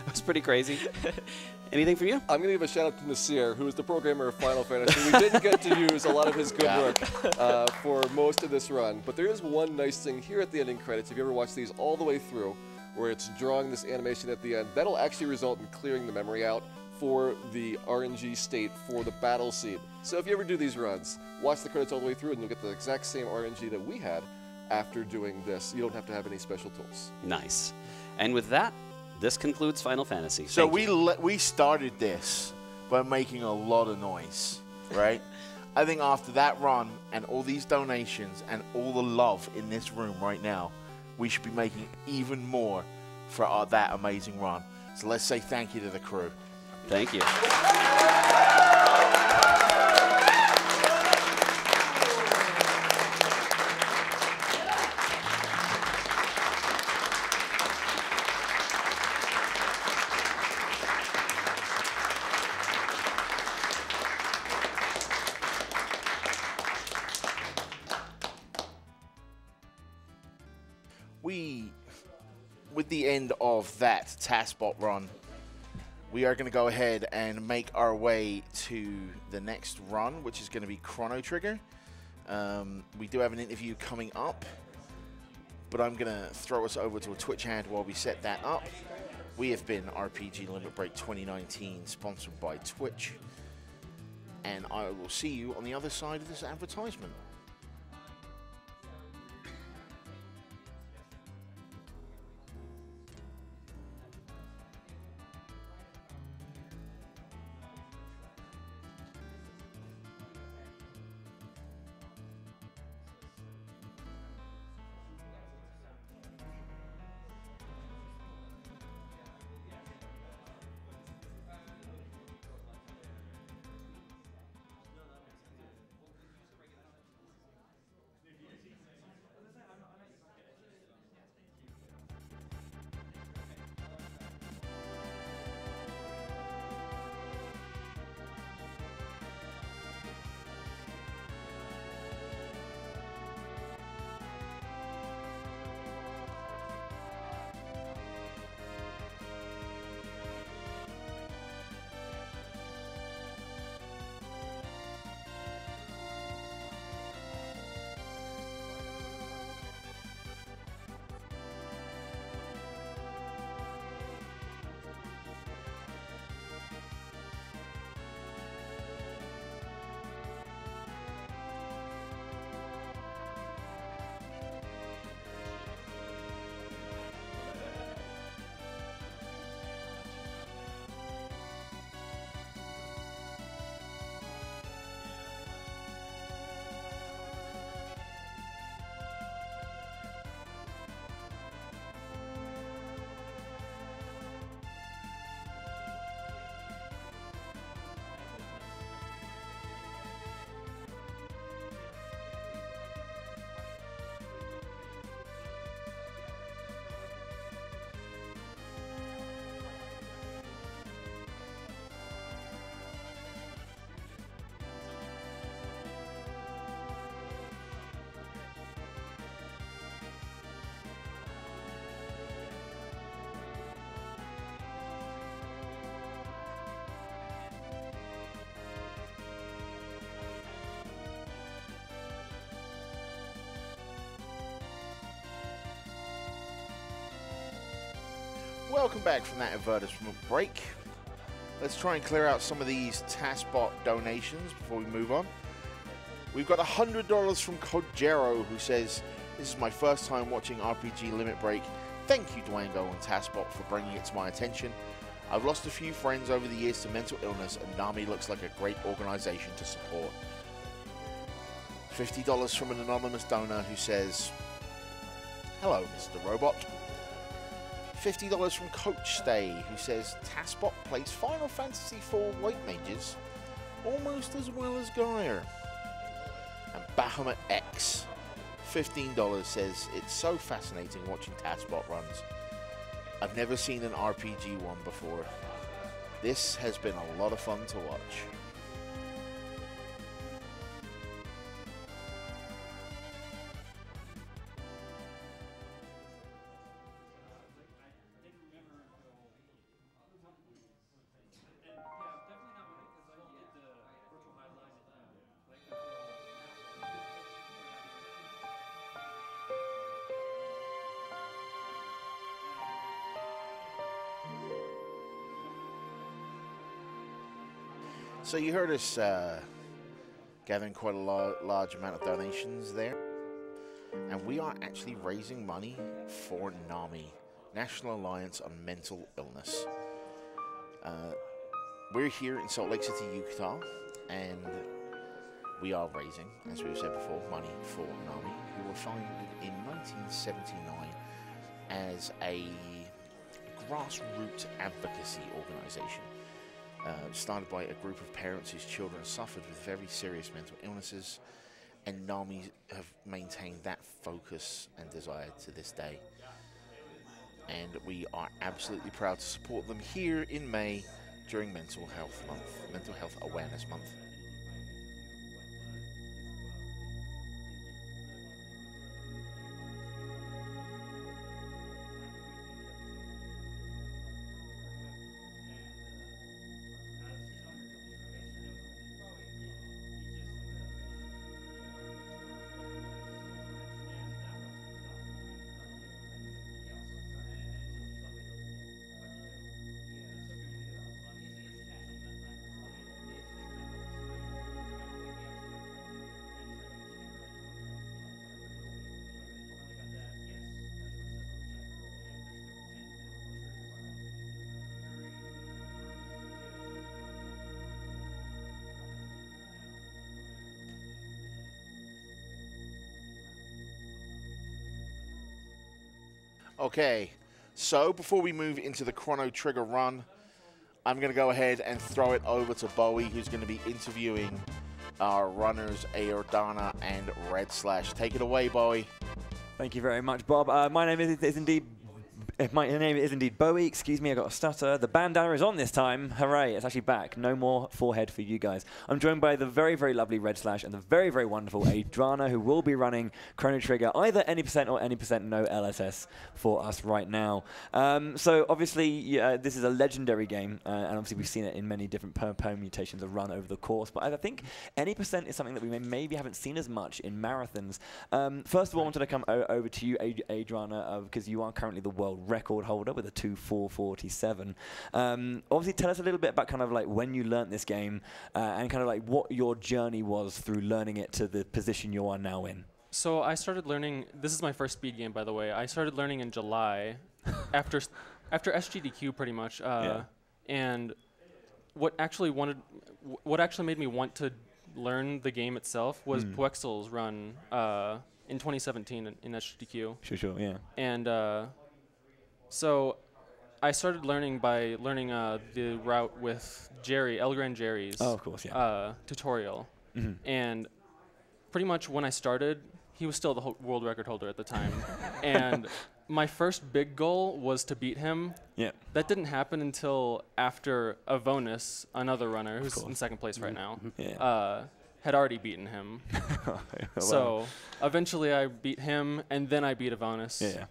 that's pretty crazy. *laughs* Anything from you? I'm going to give a shout out to Nasir, who is the programmer of Final Fantasy. We didn't get to use a lot of his good Yeah. work uh, for most of this run, but there is one nice thing here at the ending credits. If you ever watch these all the way through, where it's drawing this animation at the end, that'll actually result in clearing the memory out for the RNG state for the battle scene. So if you ever do these runs, watch the credits all the way through, and you'll get the exact same RNG that we had after doing this. You don't have to have any special tools. Nice. And with that, this concludes Final Fantasy. So Thank we le- we started this by making a lot of noise, right? *laughs* I think after that run and all these donations and all the love in this room right now, we should be making even more for our, that amazing run. So let's say thank you to the crew. Thank you. *laughs* TASBot run, we are going to go ahead and make our way to the next run, which is going to be Chrono Trigger. Um, we do have an interview coming up, but I'm going to throw us over to a Twitch ad while we set that up. We have been RPG Limit Break 2019, sponsored by Twitch. And I will see you on the other side of this advertisement. Welcome back from that advertisement break. Let's try and clear out some of these TASBot donations before we move on. We've got $100 from Kojero who says, This is my first time watching RPG Limit Break. Thank you, Dwango and TASBot, for bringing it to my attention. I've lost a few friends over the years to mental illness, and NAMI looks like a great organization to support. $50 from an anonymous donor who says, Hello, Mr. Robot. $50 from Coach Stay, who says TASBot plays Final Fantasy IV White Mages almost as well as Gaia. And Bahamut X, $15 says it's so fascinating watching TASBot runs. I've never seen an RPG one before. This has been a lot of fun to watch. So you heard us uh, gathering quite a lar- large amount of donations there, and we are actually raising money for NAMI, National Alliance on Mental Illness. Uh, we're here in Salt Lake City, Utah, and we are raising, as we've said before, money for NAMI, who were founded in 1979 as a grassroots advocacy organization uh, started by a group of parents whose children suffered with very serious mental illnesses, and NAMI have maintained that focus and desire to this day. And we are absolutely proud to support them here in May during Mental Health Month, Mental Health Awareness Month. Okay, so before we move into the Chrono Trigger run, I'm going to go ahead and throw it over to Bowie, who's going to be interviewing our runners, Aedrana and Redslash. Take it away, Bowie. Thank you very much, Bob. Uh, my name is, is indeed. Uh, My name is indeed Bowie. Excuse me, I got a stutter. The bandana is on this time. Hooray! It's actually back. No more forehead for you guys. I'm joined by the very, very lovely Redslash and the very, very wonderful Aedrana, who will be running Chrono Trigger either any percent or any percent no LSS for us right now. Um, so obviously, yeah, this is a legendary game, uh, and obviously we've seen it in many different per- permutations of run over the course. But I think any percent is something that we may maybe haven't seen as much in marathons. Um, first of all, I wanted to come over to you, Ad- Aedrana, uh, because you are currently the world record holder with a 2.447. Um, obviously, tell us a little bit about kind of like when you learnt this game uh, and kind of like what your journey was through learning it to the position you are now in. So I started learning. This is my first speed game, by the way. I started learning in July, *laughs* after after SGDQ, pretty much. Uh, Yeah. And what actually wanted, what actually made me want to learn the game itself was Hmm. Puwexil's run uh, in 2017 in, in SGDQ, Sure, sure, yeah. and uh, so I started learning by learning uh, the route with Jerry Elgran Jerry's Oh, of course, yeah. uh, tutorial. Mhm. And pretty much when I started, he was still the ho- world record holder at the time. *laughs* and my first big goal was to beat him. Yeah. That didn't happen until after Avonus, another runner who's in second place right now, Yeah. uh, had already beaten him. *laughs* Well, So eventually I beat him, and then I beat Avonus. yeah, yeah.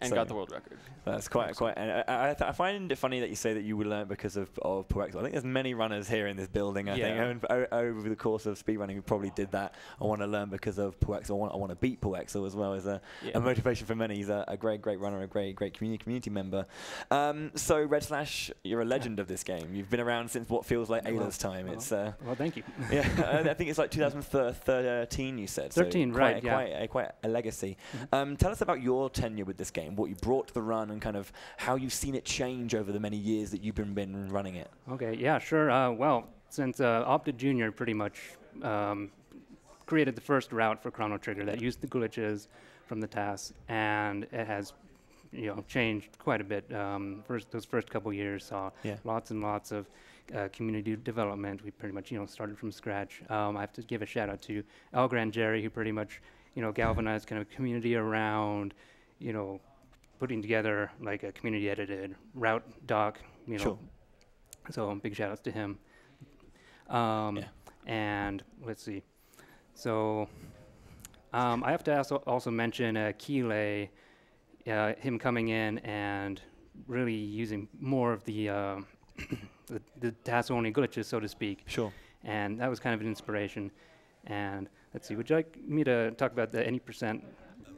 And So- got the world record. That's quite quite. And I, I, th- I find it funny that you say that you would learn because of of Puwexil. I think there's many runners here in this building. I Yeah. think and o- over the course of speedrunning who probably did that. I want to learn because of Puwexil. I want I want to beat Puwexil as well as a, Yeah. a motivation for many. He's a, a great great runner, a great great community community member. Um, so Redslash, you're a legend of this game. You've been around since what feels like Well, Ayla's time. well, It's uh, Well, thank you. *laughs* yeah, I- think it's like 2013. You said 13, so right, Quite, yeah. quite, a, quite a legacy. Mhm. Um, tell us about your tenure with this game, what you brought to the run, and kind of how you've seen it change over the many years that you've been, been running it. Okay, yeah, sure. Uh, well, since uh, Opta Junior pretty much um, created the first route for Chrono Trigger that used the glitches from the TAS, and it has, you know, changed quite a bit. Um, first, those first couple years saw Yeah. lots and lots of uh, community development. We pretty much, you know, started from scratch. Um, I have to give a shout out to El Gran Jerry, who pretty much, you know, galvanized kind of community around, you know, putting together like a community edited route doc, you know, Sure. so big shout outs to him. Um, Yeah. And let's see. So um, I have to also, also mention uh, Keeley, uh, him coming in and really using more of the uh, *clears throat* the, the TAS only glitches, so to speak. Sure. And that was kind of an inspiration. And let's see, would you like me to talk about the any percent?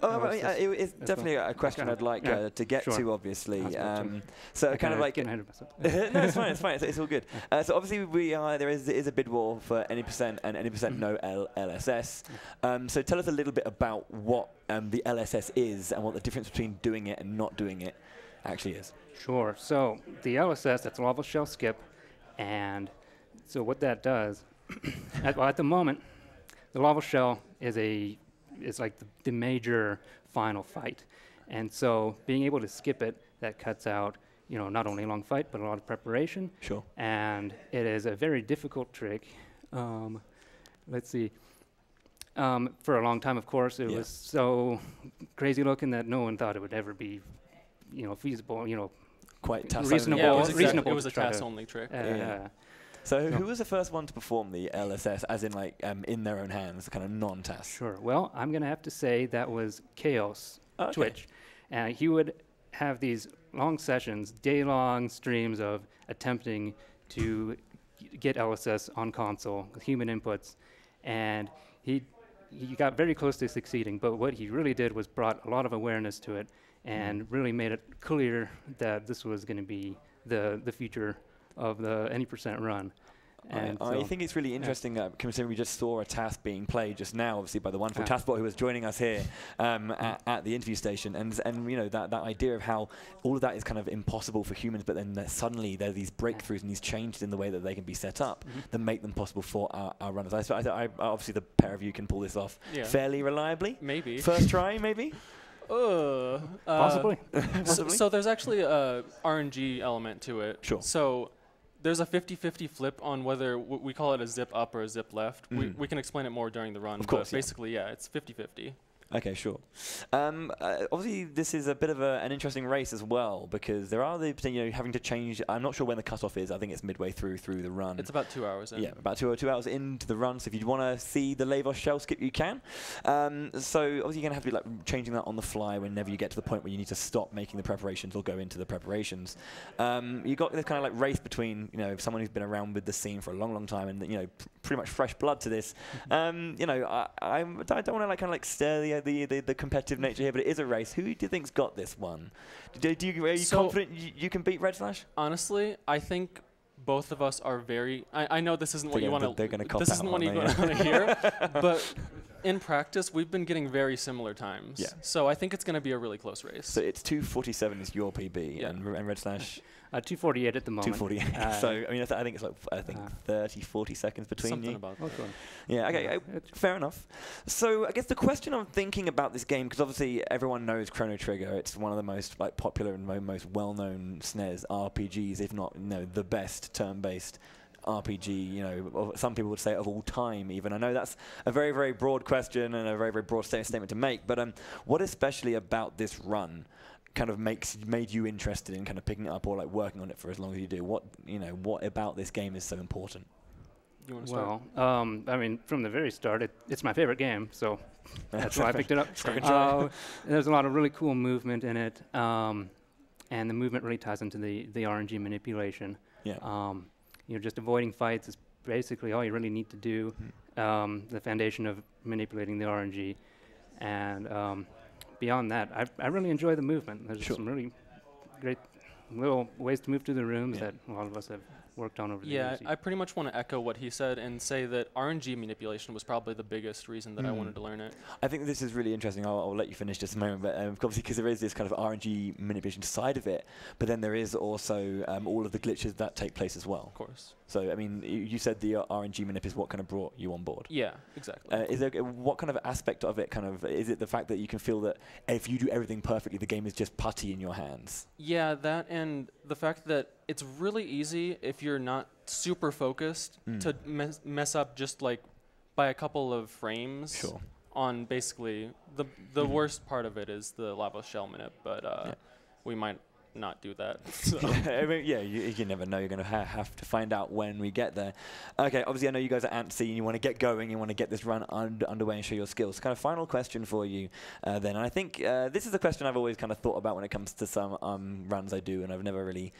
Oh, I mean, it's uh, it, it's definitely a question I'd like yeah, uh, to get sure. to, obviously. That's cool, too. Um, so I kind of like getting ahead of myself. *laughs* no, it's fine. It's fine. It's, it's all good. Uh, so obviously we are there is is a bid war for any percent and any percent no L- LSS. Um, so tell us a little bit about what um, the LSS is and what the difference between doing it and not doing it actually is. Sure. So the LSS, that's Lavos shell skip, and so what that does, *coughs* at, well, at the moment, the Lavos shell is a is like the, the major final fight, and so being able to skip it, that cuts out you know not only a long fight but a lot of preparation, Sure. and it is a very difficult trick. Um, let's see. Um, for a long time, of course, it Yeah. was so crazy looking that no one thought it would ever be, you know, feasible. You know, Quite tough. Reasonable- Yeah, it Well, was, exactly, reasonable it was a try to- TAS only trick. uh, Yeah. So who was the first one to perform the LSS, as in like um, in their own hands, kind of non-TAS? Sure. Well, I'm gonna have to say that was Chaos Okay. Twitch, and he would have these long sessions, day-long streams of attempting to get LSS on console with human inputs, and he he got very close to succeeding. But what he really did was brought a lot of awareness to it, and really made it clear that this was going to be the the future of the any percent run. And I, I so- think it's really interesting, uh, considering we just saw a TAS being played just now, obviously by the wonderful Yeah. TASBot who was joining us here um, at, at the interview station, and and you know that that idea of how all of that is kind of impossible for humans, but then there- suddenly there are these breakthroughs and these changes in the way that they can be set up Mm-hmm. that make them possible for our, our runners. I, sp- I, I, obviously, the pair of you can pull this off Yeah. fairly reliably. Maybe. First try, maybe. *laughs* Uh, possibly. *laughs* So, Possibly. so there's actually a RNG element to it. Sure. So there's a 50-50 flip on whether w- we call it a zip up or a zip left. We, Mhm. we can explain it more during the run. Of course, but yeah. basically, yeah, it's 50-50. Okay, sure. Um, uh, obviously, this is a bit of a, an interesting race as well because there are the you know having to change. I'm not sure when the cutoff is. I think it's midway through through the run. It's about two hours in. yeah, about two or two hours into the run. So if you want to see the Lavos shell skip, you can. Um, so obviously you're gonna have to be like changing that on the fly whenever you get to the point where you need to stop making the preparations or go into the preparations. Um, you got this kind of like race between you know someone who's been around with the scene for a long, long time and you know pr- pretty much fresh blood to this. Um, you know, I, I'm, I don't want to like kind of like stir the, the the the competitive nature here, but it is a race. Who do you think's got this one? Do, do you, are you So- confident you, you can beat Redslash? Honestly, I think both of us are very. I, I know this isn't what They're you gonna- want they're gonna cop This isn't what you want to hear. *laughs* but in practice, we've been getting very similar times. Yeah. So I think it's going to be a really close race. So it's 247 is your PB, Yeah. and, and Redslash Uh, 248 at the moment. 248. *laughs* Uh, so I mean, I, th- I think it's like I think uh, 30, 40 seconds between Something you. about Oh, that. cool. Yeah, okay, Yeah, uh, fair enough. So I guess the question I'm thinking about this game, because obviously everyone knows Chrono Trigger, it's one of the most like popular and most well-known SNES RPGs, if not you know the best turn-based RPG. You know, some people would say of all time. Even I know that's a very very broad question and a very very broad sta- statement to make. But um, what especially about this run? Kind of makes made you interested in kind of picking it up or like working on it for as long as you do what you know what about this game is so important You want to start? Well, um, I mean, from the very start, it, it's my favorite game, so *laughs* that's why I picked it up. Uh, there's a lot of really cool movement in it, um, and the movement really ties into the, the RNG manipulation. Yeah. Um, you know, just avoiding fights is basically all you really need to do. Hmm. Um, the foundation of manipulating the RNG, and um, beyond that, I, I really enjoy the movement. There's Sure. some really great little ways to move through the rooms Yeah. that a lot of us have worked on over the Yeah, years. I pretty much want to echo what he said and say that RNG manipulation was probably the biggest reason that I Mm. wanted to learn it. I think this is really interesting. I'll, I'll let you finish just a moment, but um, obviously because there is this kind of RNG manipulation side of it, but then there is also um, all of the glitches that take place as well. Of course. So I mean, you, you said the uh, RNG manip is what kind of brought you on board. Yeah, exactly. Uh, is there what kind of aspect of it kind of is it the fact that you can feel that if you do everything perfectly, the game is just putty in your hands? Yeah, that and the fact that it's really easy if you're not super focused Mm. to mess, mess up just like by a couple of frames Sure. on basically the the Mhm. worst part of it is the Lavos shell minute, but uh, Yeah. we might not do that. *laughs* So. *laughs* I mean, yeah, you, you never know. You're going to ha- have to find out when we get there. Okay, obviously, I know you guys are antsy and you want to get going. You want to get this run und- underway and show your skills. Kind of final question for you uh, then. And I think uh, this is a question I've always kind of thought about when it comes to some um, runs I do, and I've never really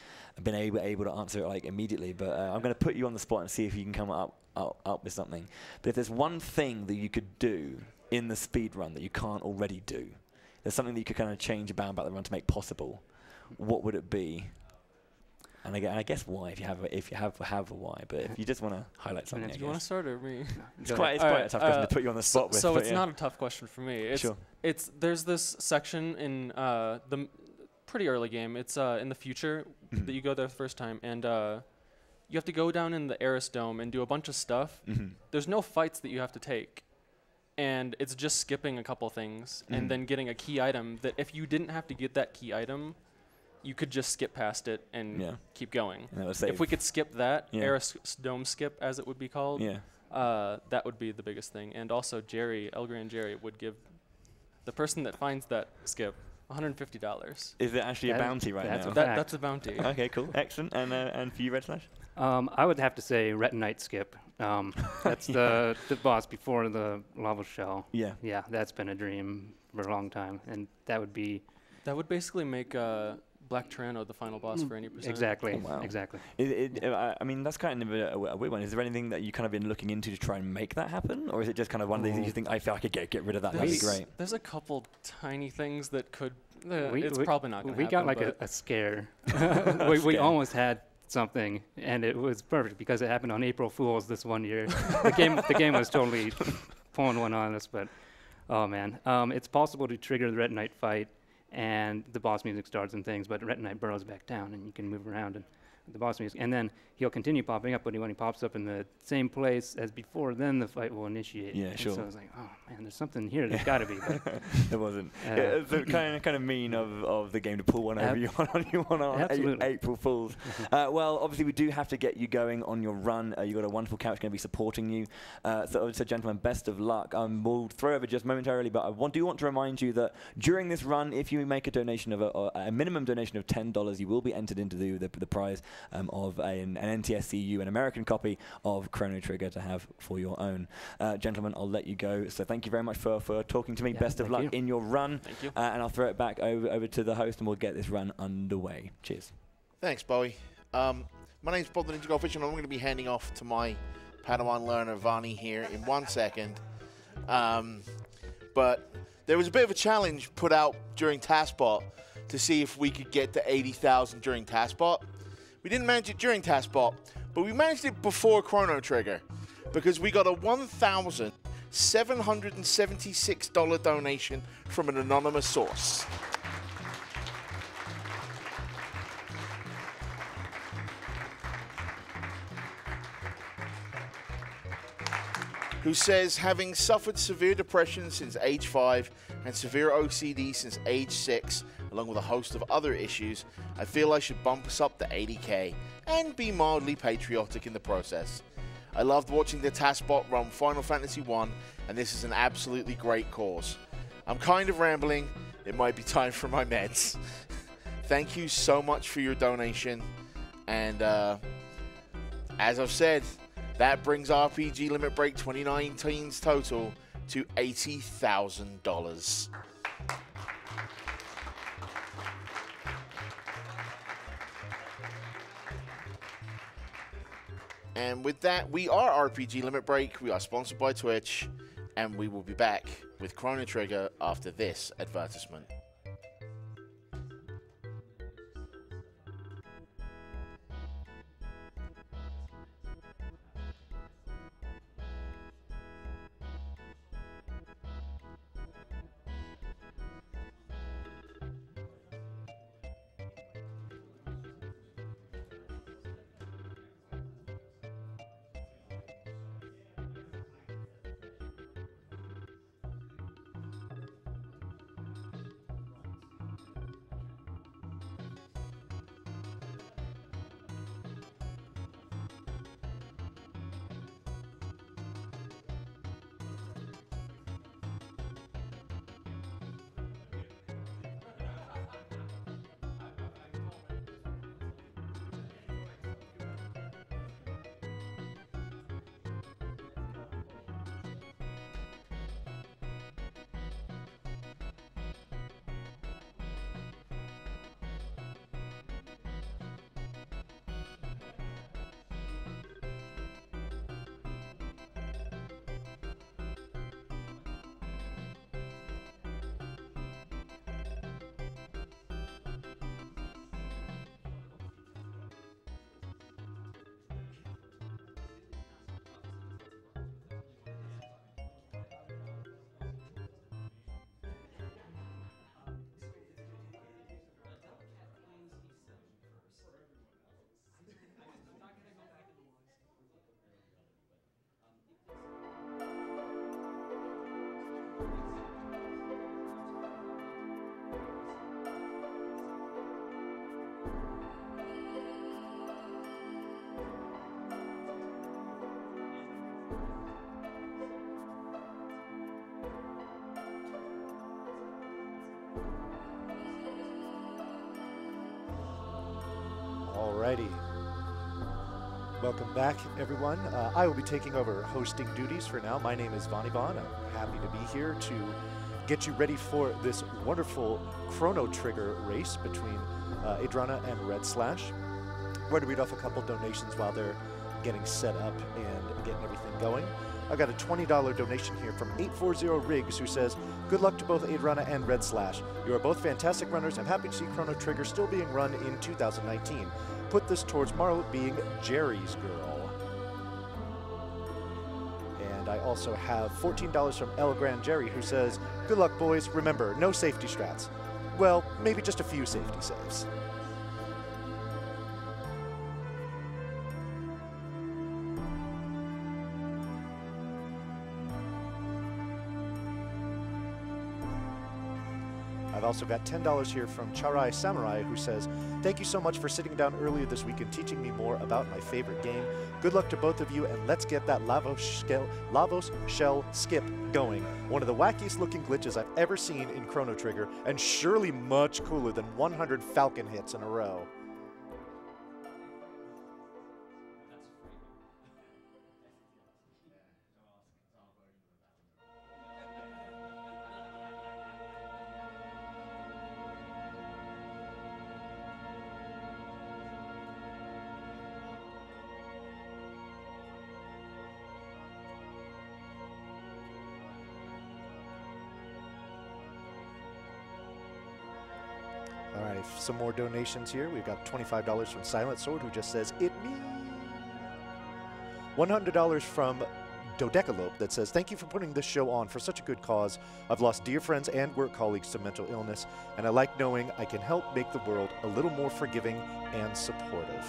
been able, able to answer it like immediately. But uh, I'm going to put you on the spot and see if you can come up, up, up with something. But if there's one thing that you could do in the speed run that you can't already do, there's something that you could kind of change about about the run to make possible what would it be? And I, I guess why if you have a, if you have have a why, but if you just want to highlight something, I do you want to guess. start or me? it's quite it's All quite right, a tough question uh, to put you on the So, spot with. so it's yeah. not a tough question for me. It's sure. it's there's this section in uh, the pretty early game. It's uh, in the future Mhm. that you go there the first time, and uh, you have to go down in the Arris Dome and do a bunch of stuff. Mhm. There's no fights that you have to take, and it's just skipping a couple things Mhm. and then getting a key item that if you didn't have to get that key item, you could just skip past it and Yeah. keep going. And that would If we could skip that Yeah. Arris Dome skip, as it would be called, yeah. uh, that would be the biggest thing. And also, Jerry, El Gran Jerry, would give the person that finds that skip $150. Is it actually a bounty right that's now? a That, that's a bounty. *laughs* okay, cool, excellent. And uh, and for you, Redslash? Um, I would have to say Retinite Skip. Um, *laughs* that's the, the boss before the Lavos shell. Yeah. Yeah, that's been a dream for a long time, and that would be That would basically make uh, Black Tyranno the final boss for any percent. exactly, Oh, wow. exactly. It, it, uh, I mean, that's kind of a, a weird one. Is there anything that you kind of been looking into to try and make that happen, or is it just kind of one of these that you think I feel I could get get rid of that? That'd be great. There's a couple tiny things that could. Uh, We- it's we- probably not going to We happen. got like a, a scare. *laughs* we, we almost had something, and it was perfect because it happened on April Fools this one year. the game the game was totally *laughs* pulling one on us, but oh man, um, it's possible to trigger the Retinite fight, and the boss music starts and things, but Retinite burrows back down, and you can move around and the boss music, and then he'll continue popping up, but when he pops up in the same place as before, then the fight will initiate. Yeah, And sure. So I was like, oh man, there's something here. There's got to be. *laughs* there wasn't. Uh, Yeah, it's kind of kind of mean of, of the game to pull one over you *laughs* on you on a- April Fools. *laughs* uh, well, obviously we do have to get you going on your run. Uh, you've got a wonderful couch going to be supporting you. Uh, so, so gentlemen, best of luck. Um, we'll throw over just momentarily, but I want, do want to remind you that during this run, if you make a donation of a, a minimum donation of ten dollars, you will be entered into the the, the prize um, of a, an, an NTSCU, an American copy of Chrono Trigger to have for your own. Uh, gentlemen, I'll let you go. So thank you very much for, for talking to me. Yeah, best of luck you. in your run. Thank you. Uh, and I'll throw it back over, over to the host and we'll get this run underway. Cheers. Thanks, Bowie. Um, my name's Bob the Ninja Goldfish, and I'm going to be handing off to my Padawan learner, Vani, here in one second. Um, but there was a bit of a challenge put out during TASBot to see if we could get to 80,000 during TASBot. We didn't manage it during TASBot, but we managed it before Chrono Trigger because we got a $1,776 donation from an anonymous source. who says, having suffered severe depression since age 5 and severe OCD since age 6, along with a host of other issues, I feel I should bump us up to 80k and be mildly patriotic in the process. I loved watching the TASBot run Final Fantasy 1, and this is an absolutely great cause. I'm kind of rambling, it might be *laughs* time for my meds. *laughs* Thank you so much for your donation, and uh, as I've said, That brings RPG Limit Break 2019's total to $80,000. And with that, we are RPG Limit Break. We are sponsored by Twitch, and we will be back with Chrono Trigger after this advertisement. Alrighty. Welcome back, everyone. Uh, I will be taking over hosting duties for now. My name is Vonnie Vaughn. I'm happy to be here to get you ready for this wonderful Chrono Trigger race between uh, and Redslash. We're going to read off a couple donations while they're getting set up and getting everything going. I've got a $20 donation here from 840 Riggs who says, Good luck to both Aedrana and Redslash. You are both fantastic runners. I'm happy to see Chrono Trigger still being run in 2019. Put this towards Marlo being Jerry's girl. And I also have $14 from El Gran Jerry who says, Good luck, boys. Remember, no safety strats. Well, maybe just a few safety saves. I've also got $10 here from Charai Samurai who says, Thank you so much for sitting down earlier this week and teaching me more about my favorite game. Good luck to both of you, and let's get that Lavos, shell, Lavos shell skip going. One of the wackiest looking glitches I've ever seen in Chrono Trigger, and surely much cooler than 100 Falcon hits in a row. Some more donations here. We've got $25 from Silent Sword, who just says, It me. $100 from Dodecalope that says, Thank you for putting this show on for such a good cause. I've lost dear friends and work colleagues to mental illness, and I like knowing I can help make the world a little more forgiving and supportive.